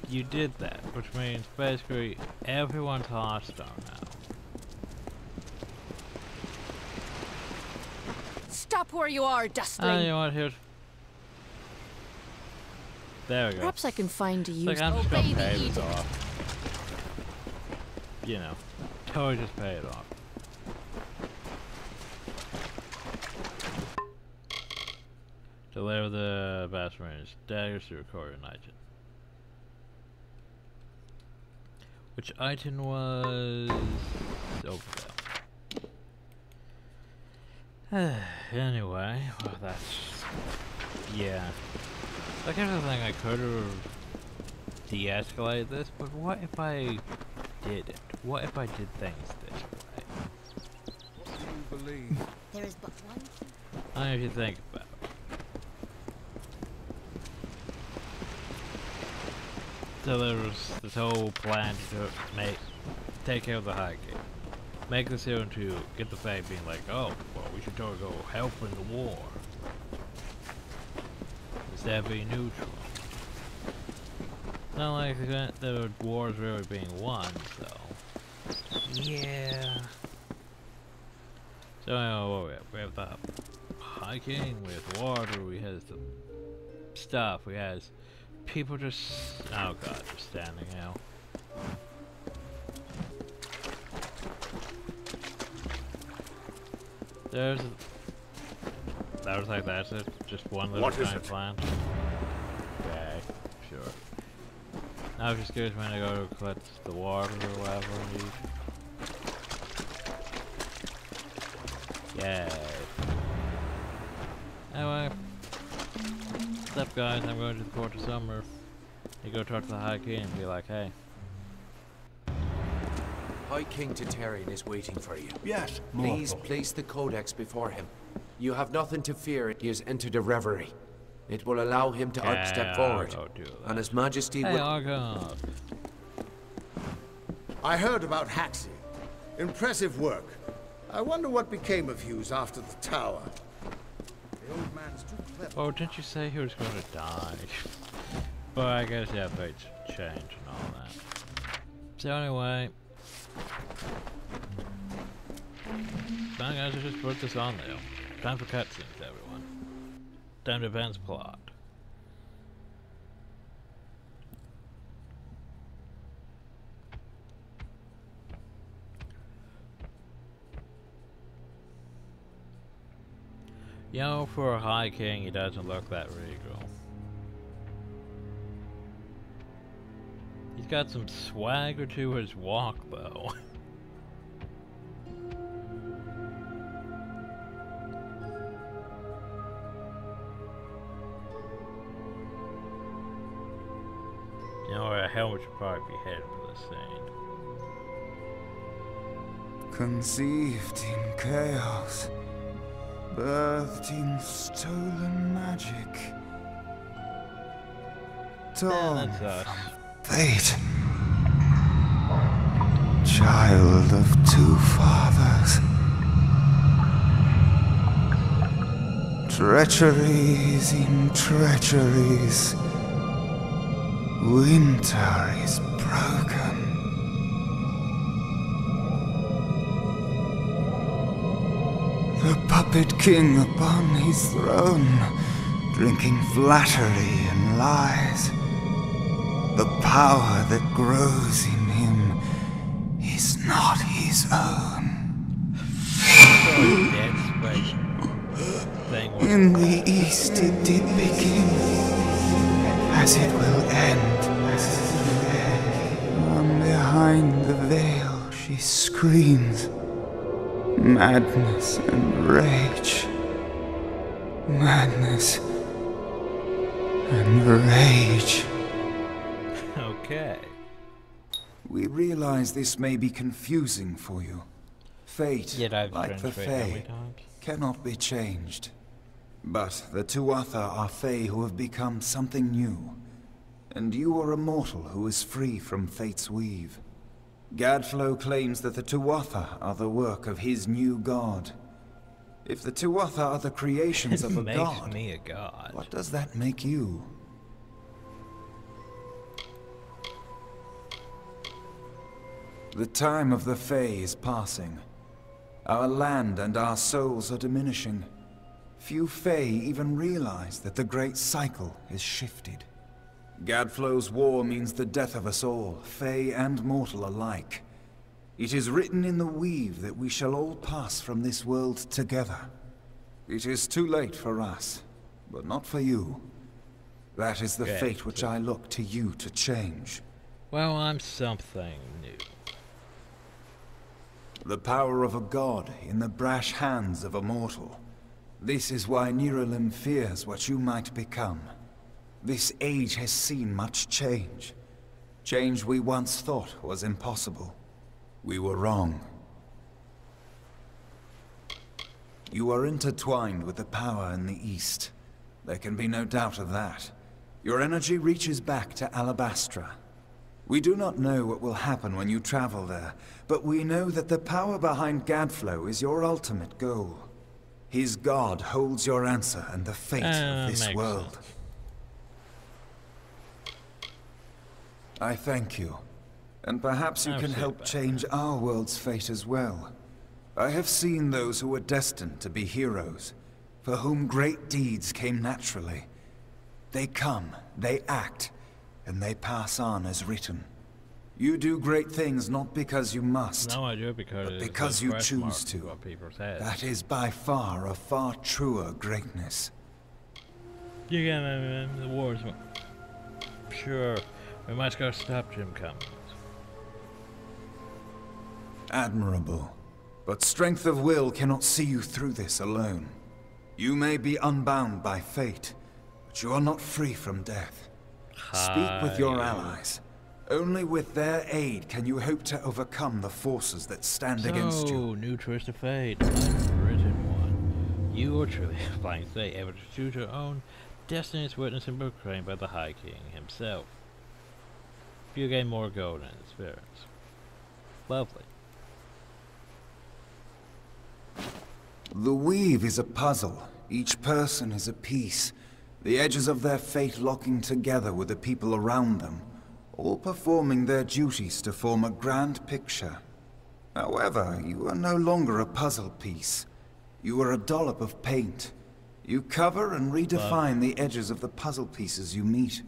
you did that, which means basically everyone's hostile now. Stop where you are, Ah, Dustling. you know what, here's... There we go. Perhaps I can find a use. Like, I'm just gonna pay this off. You know, totally just pay it off. Deliver the best range daggers to record an item. Which item was over there. [SIGHS] anyway, well that's yeah. Like here's the thing, I could have de-escalated this, but what if I didn't? What if I did things this way? What do you believe? There is but one. I don't know if you think about it. So there was this whole plan to make, take care of the High Gate. Make this here into, get the Fae being like, oh, well, we should totally go help in the war. Instead of being neutral. Not like the, the war's really being won, so. Yeah. So, what we have? We have the hiking, we have water, we have some stuff, we have people just, oh god, just standing out. There's, that was like, that's it, just one little What is giant plant. Okay, sure. Now I'm just curious when I go to collect the water or whatever I need. Yay. Anyway. What's up guys, I'm going to the Court of Summer. You go talk to the High King and be like, hey. High King Titarian is waiting for you. Yes, Please mortal. place the Codex before him. You have nothing to fear. He has entered a reverie. It will allow him to Yeah, step forward. And His Majesty Hey, will... I heard about Haxi. Impressive work. I wonder what became of Hugues after the tower. The old man's too clever. Oh, didn't you say he was going to die? But I guess yeah, fates change and all that. So anyway, now guys, let's just put this on there. Time for cutscenes, everyone. Time to advance plot. You know, for a High King, he doesn't look that regal. He's got some swagger to his walk, though. [LAUGHS] know, helmet should probably be headed for this scene. Conceived in chaos, birthed in stolen magic. Torn us. from fate. Child of two fathers. Treacheries in treacheries. Winter is broken. The puppet king upon his throne, drinking flattery and lies. The power that grows in him is not his own. Dead Space thing was [LAUGHS] In the east it did begin, as it will end. Screams, madness and rage. Madness and rage. Okay. We realize this may be confusing for you. Fate, like the translated how many Fae, cannot be changed. But the Tuatha are Fae who have become something new. And you are a mortal who is free from Fate's weave. Gadflow claims that the Tuatha are the work of his new god. If the Tuatha are the creations of a [LAUGHS] god, me a god. what does that make you? The time of the Fae is passing. Our land and our souls are diminishing. Few Fae even realize that the Great Cycle is shifted. Gadflow's war means the death of us all, Fae and mortal alike. It is written in the Weave that we shall all pass from this world together. It is too late for us, but not for you. That is the Yeah, fate which I look to you to change. Well, I'm something new. The power of a god in the brash hands of a mortal. This is why Nyralim fears what you might become. This age has seen much change. Change we once thought was impossible. We were wrong. You are intertwined with the power in the East. There can be no doubt of that. Your energy reaches back to Alabastra. We do not know what will happen when you travel there, but we know that the power behind Gadflow is your ultimate goal. His god holds your answer and the fate Uh, of this makes world. I thank you. And perhaps you can help change our world's fate as well. I have seen those who were destined to be heroes, for whom great deeds came naturally. They come, they act, and they pass on as written. You do great things not because you must, No, I do because but because you choose to. above people's heads. That is by far a far truer greatness. You get me, man. The words. Sure. We must go stop Jim Cummings. Admirable. But strength of will cannot see you through this alone. You may be unbound by fate, but you are not free from death. Speak with your allies. Only with their aid can you hope to overcome the forces that stand against you. So, new twist of fate. Written one. You are truly [LAUGHS] flying fate, able to choose your own destiny witness and proclaimed by the High King himself. You gain more gold and experience. Lovely. The weave is a puzzle. Each person is a piece. The edges of their fate locking together with the people around them, all performing their duties to form a grand picture. However, you are no longer a puzzle piece. You are a dollop of paint. You cover and redefine the edges of the puzzle pieces you meet.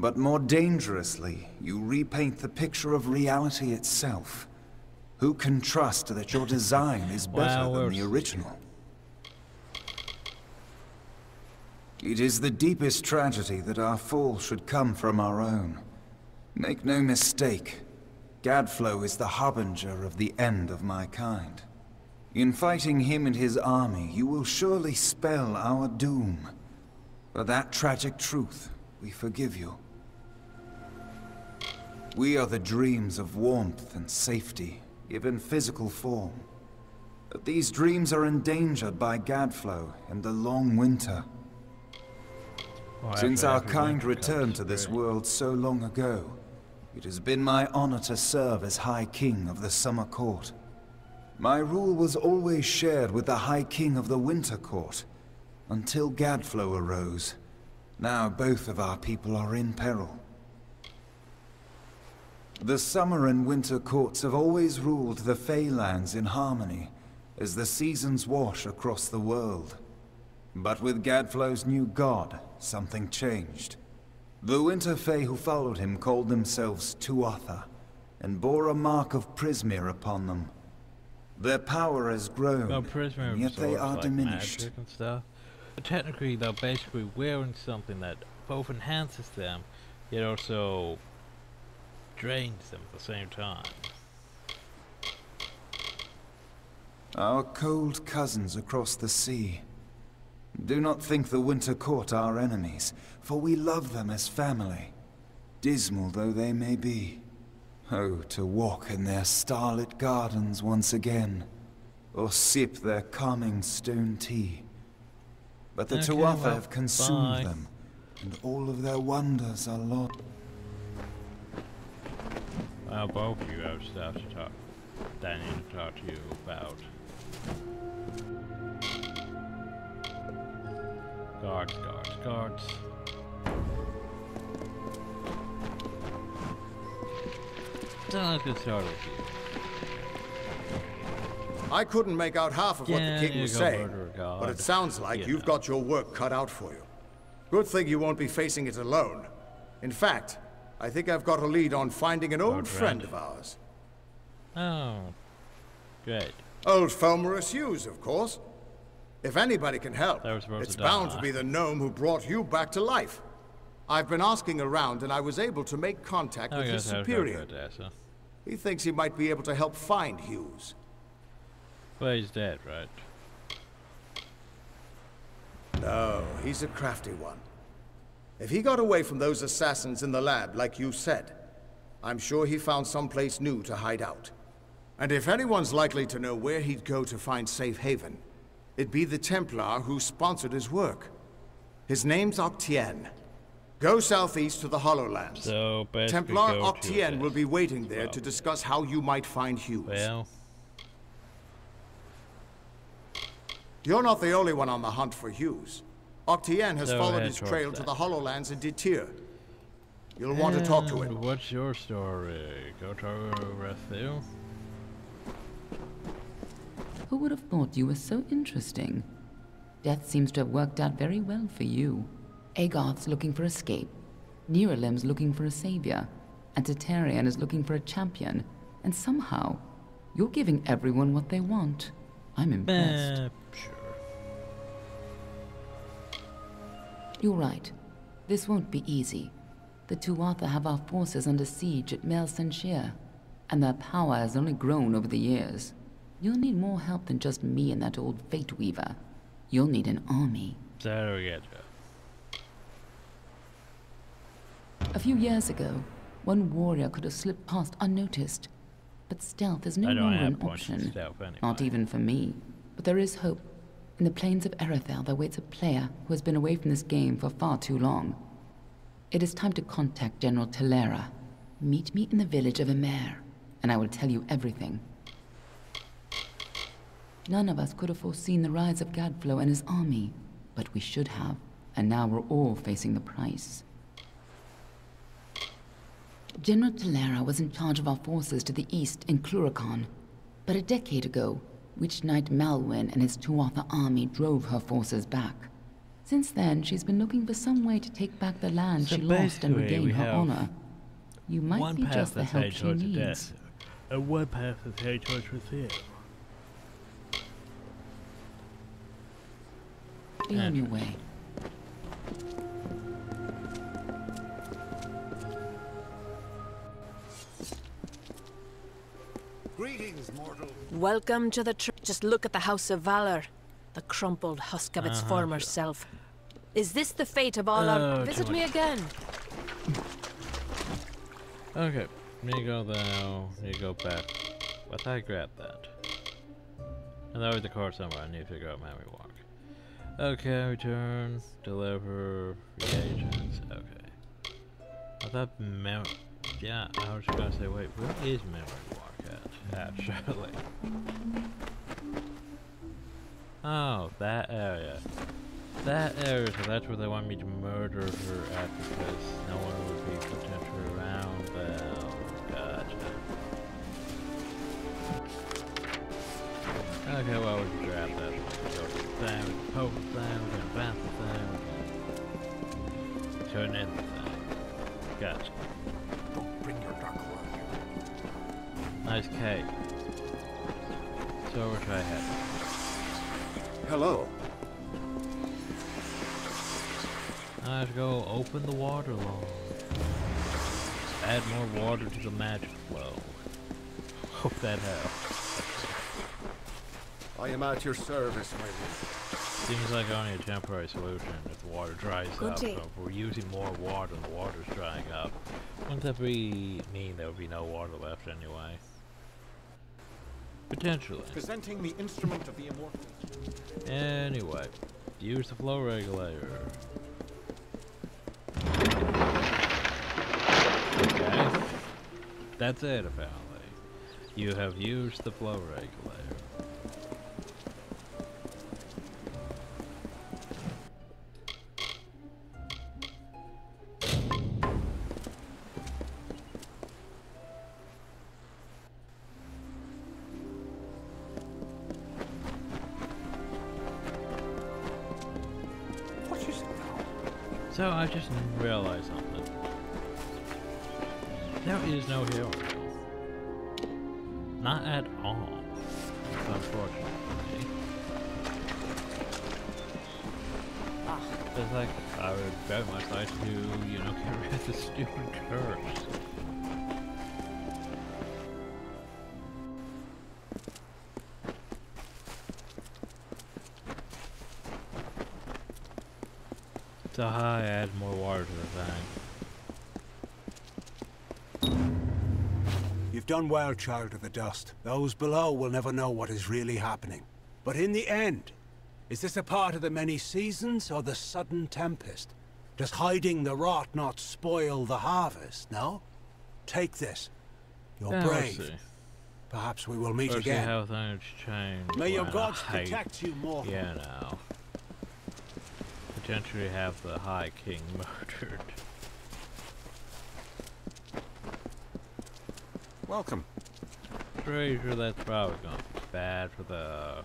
But more dangerously, you repaint the picture of reality itself. Who can trust that your design is [LAUGHS] better Wow, than the original? It is the deepest tragedy that our fall should come from our own. Make no mistake, Gadflow is the harbinger of the end of my kind. In fighting him and his army, you will surely spell our doom. For that tragic truth, we forgive you. We are the dreams of warmth and safety, given physical form. But these dreams are endangered by Gadflow and the long winter. Well, Since our kind returned to this world so long ago, it has been my honor to serve as High King of the Summer Court. My rule was always shared with the High King of the Winter Court, until Gadflow arose. Now both of our people are in peril. The Summer and Winter Courts have always ruled the Faelands in harmony, as the seasons wash across the world. But with Gadflow's new god, something changed. The Winter Fae who followed him called themselves Tuatha, and bore a mark of Prismere upon them. Their power has grown, and yet they are like, diminished. and stuff. But technically, they're basically wearing something that both enhances them, yet also drains them at the same time. Our cold cousins across the sea. Do not think the Winter Court our enemies, for we love them as family, dismal though they may be. Oh, to walk in their starlit gardens once again, or sip their calming stone tea. But the Okay, Tuatha well, have consumed bye. them, and all of their wonders are lost. Well, both of you have stuff to talk. Need to talk to you about. Guards, guards, guards. Let's get started with you. I couldn't make out half of what Yeah, the king was saying, murder a god. but it sounds like You you've know. got your work cut out for you. Good thing you won't be facing it alone. In fact, I think I've got a lead on finding an old Lord friend Rand. of ours. Oh, great. Old Fomorous Hugues, of course. If anybody can help, They were supposed it's to bound die. to be the gnome who brought you back to life. I've been asking around and I was able to make contact Oh, with his superior. there, so. He thinks he might be able to help find Hugues. Well, he's dead, right? No, he's a crafty one. If he got away from those assassins in the lab, like you said, I'm sure he found someplace new to hide out. And if anyone's likely to know where he'd go to find safe haven, it'd be the Templar who sponsored his work. His name's Octien. Go southeast to the Hollowlands. So, Templar Octien will be waiting there to discuss how you might find Hugues. Well, You're not the only one on the hunt for Hugues. Octien has So followed his towards trail to that. the Hollowlands and Detyre. You'll want to talk to him. and What's your story? Go to Rathir? Who would have thought you were so interesting? Death seems to have worked out very well for you. Agarth's looking for escape. Nyralim's looking for a savior. And Titarian is looking for a champion. And somehow, you're giving everyone what they want. I'm impressed. Eh, sure. You're right. This won't be easy. The Tuatha have our forces under siege at Mel Senshir, and their power has only grown over the years. You'll need more help than just me and that old Fate Weaver. You'll need an army. So we you. A few years ago, one warrior could have slipped past unnoticed. But stealth is no longer an option. stealth anyway. Not even for me. But there is hope. In the plains of Erathell, there waits a player who has been away from this game for far too long. It is time to contact General Telera. Meet me in the village of Emer, and I will tell you everything. None of us could have foreseen the rise of Gadflow and his army, but we should have, and now we're all facing the price. General Talera was in charge of our forces to the east in Klurikon, but a decade ago, Witch Knight Malwyn and his Tuatha army drove her forces back. Since then, she's been looking for some way to take back the land So she lost and regain her honor. You might be just the help she needs. death, and one path that's headed towards reveal. Be on your way. Greetings, mortal. Welcome to the tr- Just look at the House of Valor. The crumpled husk of its Uh-huh, former self. Is this the fate of all our... Oh, Visit me again. Okay, me go now, me go back. But I grabbed that. And that was the car somewhere, I need to figure out memory walk. Okay, return, deliver, reagents, okay. I thought mem- yeah, I was gonna say, wait, where is memory walk at, actually? [LAUGHS] Oh, that area. That area, so that's where they want me to murder her at because no one would be potentially around them. Gotcha. Okay, well, we can grab that. We can go thing, we poke the thing, we can the thing, we turn in the thing. Gotcha. Nice cake. So, which I had. Hello. I have to go open the water log. Add more water to the magic flow. Hope that helps. I am at your service, my lord. Seems like only a temporary solution if the water dries Good up. So if we're using more water and the water's drying up, wouldn't that be mean there would be no water left anyway? Potentially. Presenting the instrument of the immortal. Anyway, use the flow regulator. Okay. That's it, apparently. You have used the flow regulator. So I add more water to the thing. You've done well, Child of the Dust. Those below will never know what is really happening. But in the end, is this a part of the many seasons or the sudden tempest? Does hiding the rot not spoil the harvest, no? Take this. You're Yeah, we'll brave. Perhaps we will meet We'll again. how things change. May your gods protect you, mortal. Yeah, now. Potentially have the High King [LAUGHS] murdered. Welcome. Pretty sure that's probably going to be bad for the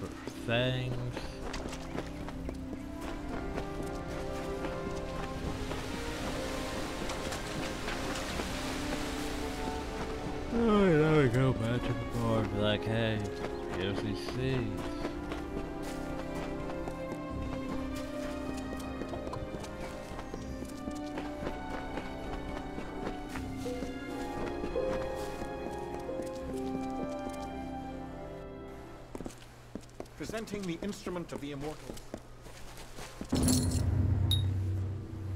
for things. Oh, now we go back to the board like, hey, here's these seeds. Presenting the instrument of the immortal.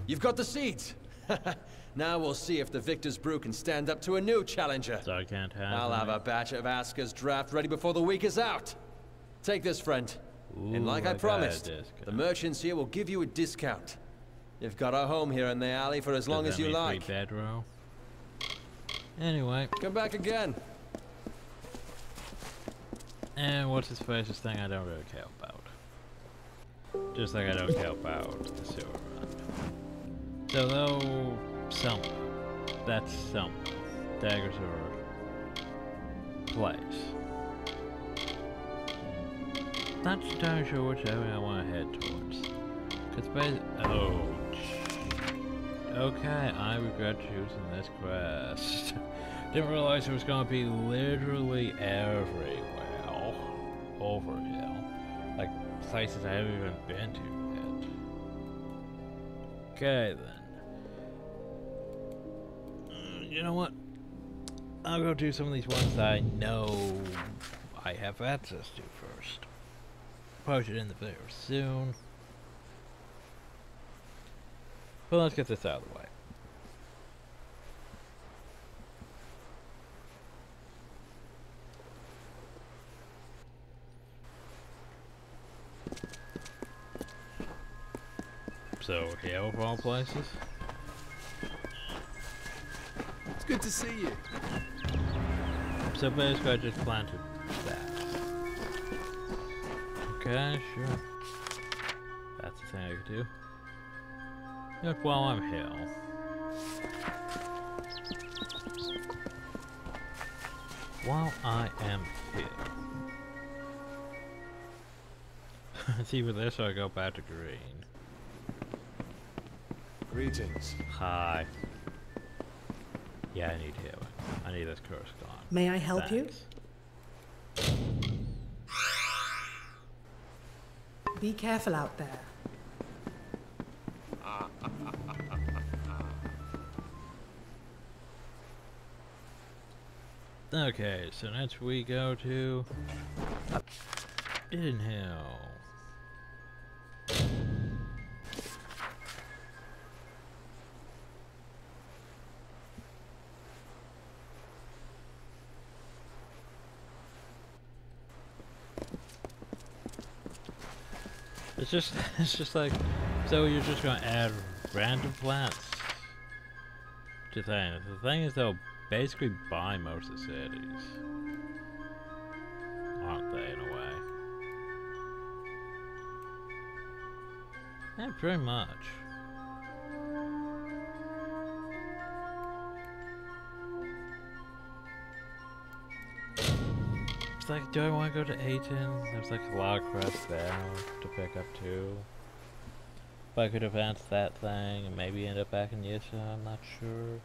You've got the seeds. [LAUGHS] now we'll see if the Victor's Brew can stand up to a new challenger. So I can't have I'll have a batch of Aska's draft ready before the week is out. Take this, friend. and like I I promised, the merchants here will give you a discount. You've got a home here in the alley for as long as you like. Free bedroll. Anyway. Come back again. And what's his face's thing I don't really care about. Just like I don't care about the sewer run. So though some that's some daggers are place. Not entirely sure which area I want to head towards. Cause by oh Okay, I regret choosing this quest. [LAUGHS] Didn't realize it was gonna be literally everywhere over here. Like places I haven't even been to yet. Okay then. Mm, You know what? I'll go do some of these ones I know I have access to first. Post it in the video soon. But let's get this out of the way. So, here of all places? It's good to see you. So basically I just planted that. Okay, sure. That's the thing I could do. Look, while I'm here. While I am here. [LAUGHS] See with this I go back to green. Greetings. Hi. Yeah, I need healing. I need this curse gone. May I help you? Be careful out there. Okay, so next we go to Hidden Hill. It's just, [LAUGHS] it's just like, so you're just gonna add random plants to things. The thing is they'll basically buy most of the cities. Aren't they, in a way? Yeah, pretty much. It's like, do I want to go to Aten? There's like a lot of quests there to pick up too. But I could advance that thing and maybe end up back in Ysa, I'm not sure.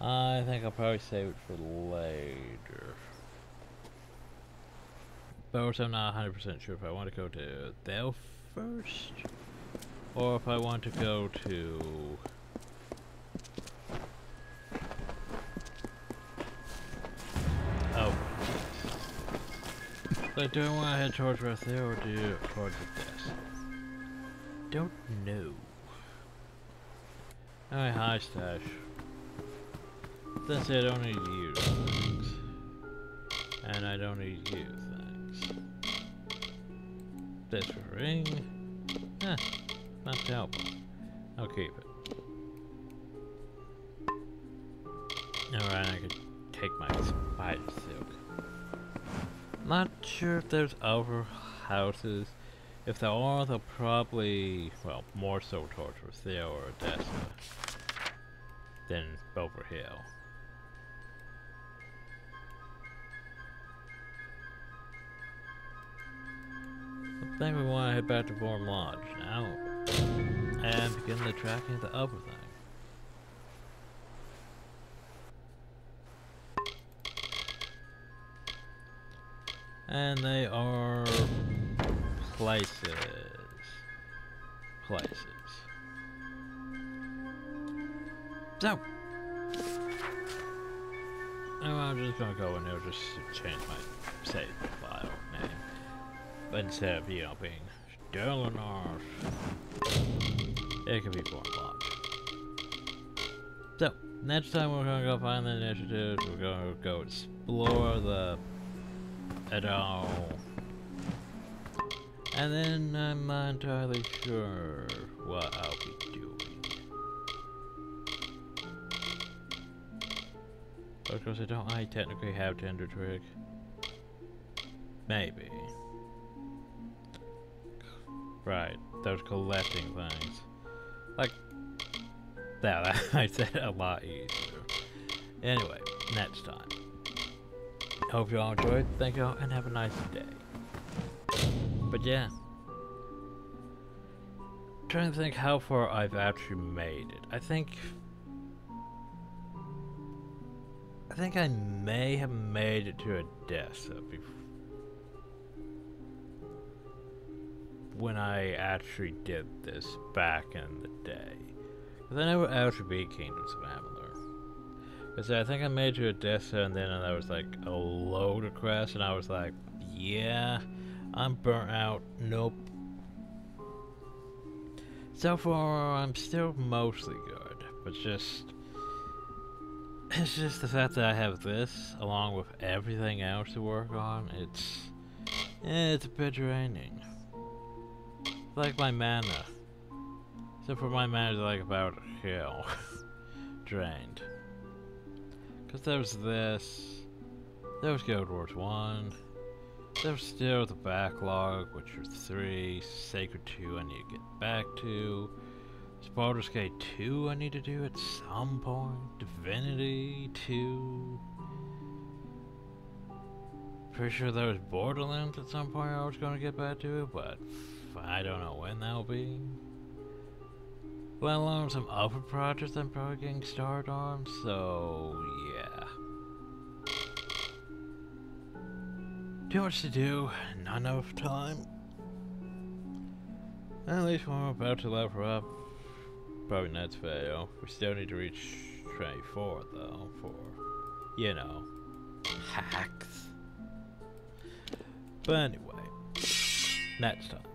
I think I'll probably save it for later. But I'm not 100% sure if I want to go to Thel first. Or if I want to go to... Like, do I want to head towards right there or do you towards the desk? Don't know. Alright, hi stash. That's it, I don't need you things. And I don't need you things. This ring. Eh, not helpful. I'll keep it. Alright, I could take my spider silk. Not sure if there's other houses. If there are, they'll probably, well, more so towards Rathir or Adessa than over here. I think we want to head back to Vorm Lodge now and begin the tracking of the other thing. And they are places. Places. So. Oh, I'm just gonna go in there just change my save file name. Instead of, you know, being Delanar, it could be Born Lodge. So, next time we're gonna go find the initiatives, we're gonna go explore the Edal. And then I'm not entirely sure what I'll be doing. Of course, I don't I technically have Tender Trick. Maybe. Right, those collecting things. Like, that, [LAUGHS] I said a lot easier. Anyway, next time. Hope you all enjoyed. Thank you all, and have a nice day. But yeah. trying to think how far I've actually made it. I think... I think I may have made it to Adessa before. When I actually did this back in the day. Because I never actually beat Kingdoms of Amalur. Because I think I made you a Adessa and then there was like a load of quests and I was like, yeah, I'm burnt out. Nope. So far, I'm still mostly good, but just... It's just the fact that I have this, along with everything else to work on, it's... It's a bit draining. Like my mana. So for my mana, like about hell. [LAUGHS] Drained. Because there's this. There was Guild Wars 1. There's still the backlog, which are 3. Sacred 2 I need to get back to. Baldur's Gate 2 I need to do at some point. Divinity 2. Pretty sure there was Borderlands at some point I was going to get back to, it, but I don't know when that'll be. Let alone some other projects I'm probably getting started on, so Too much to do, not enough time. At least when I'm about to level up, probably not fail. We still need to reach 24 though, for, you know, hacks. But anyway, next time.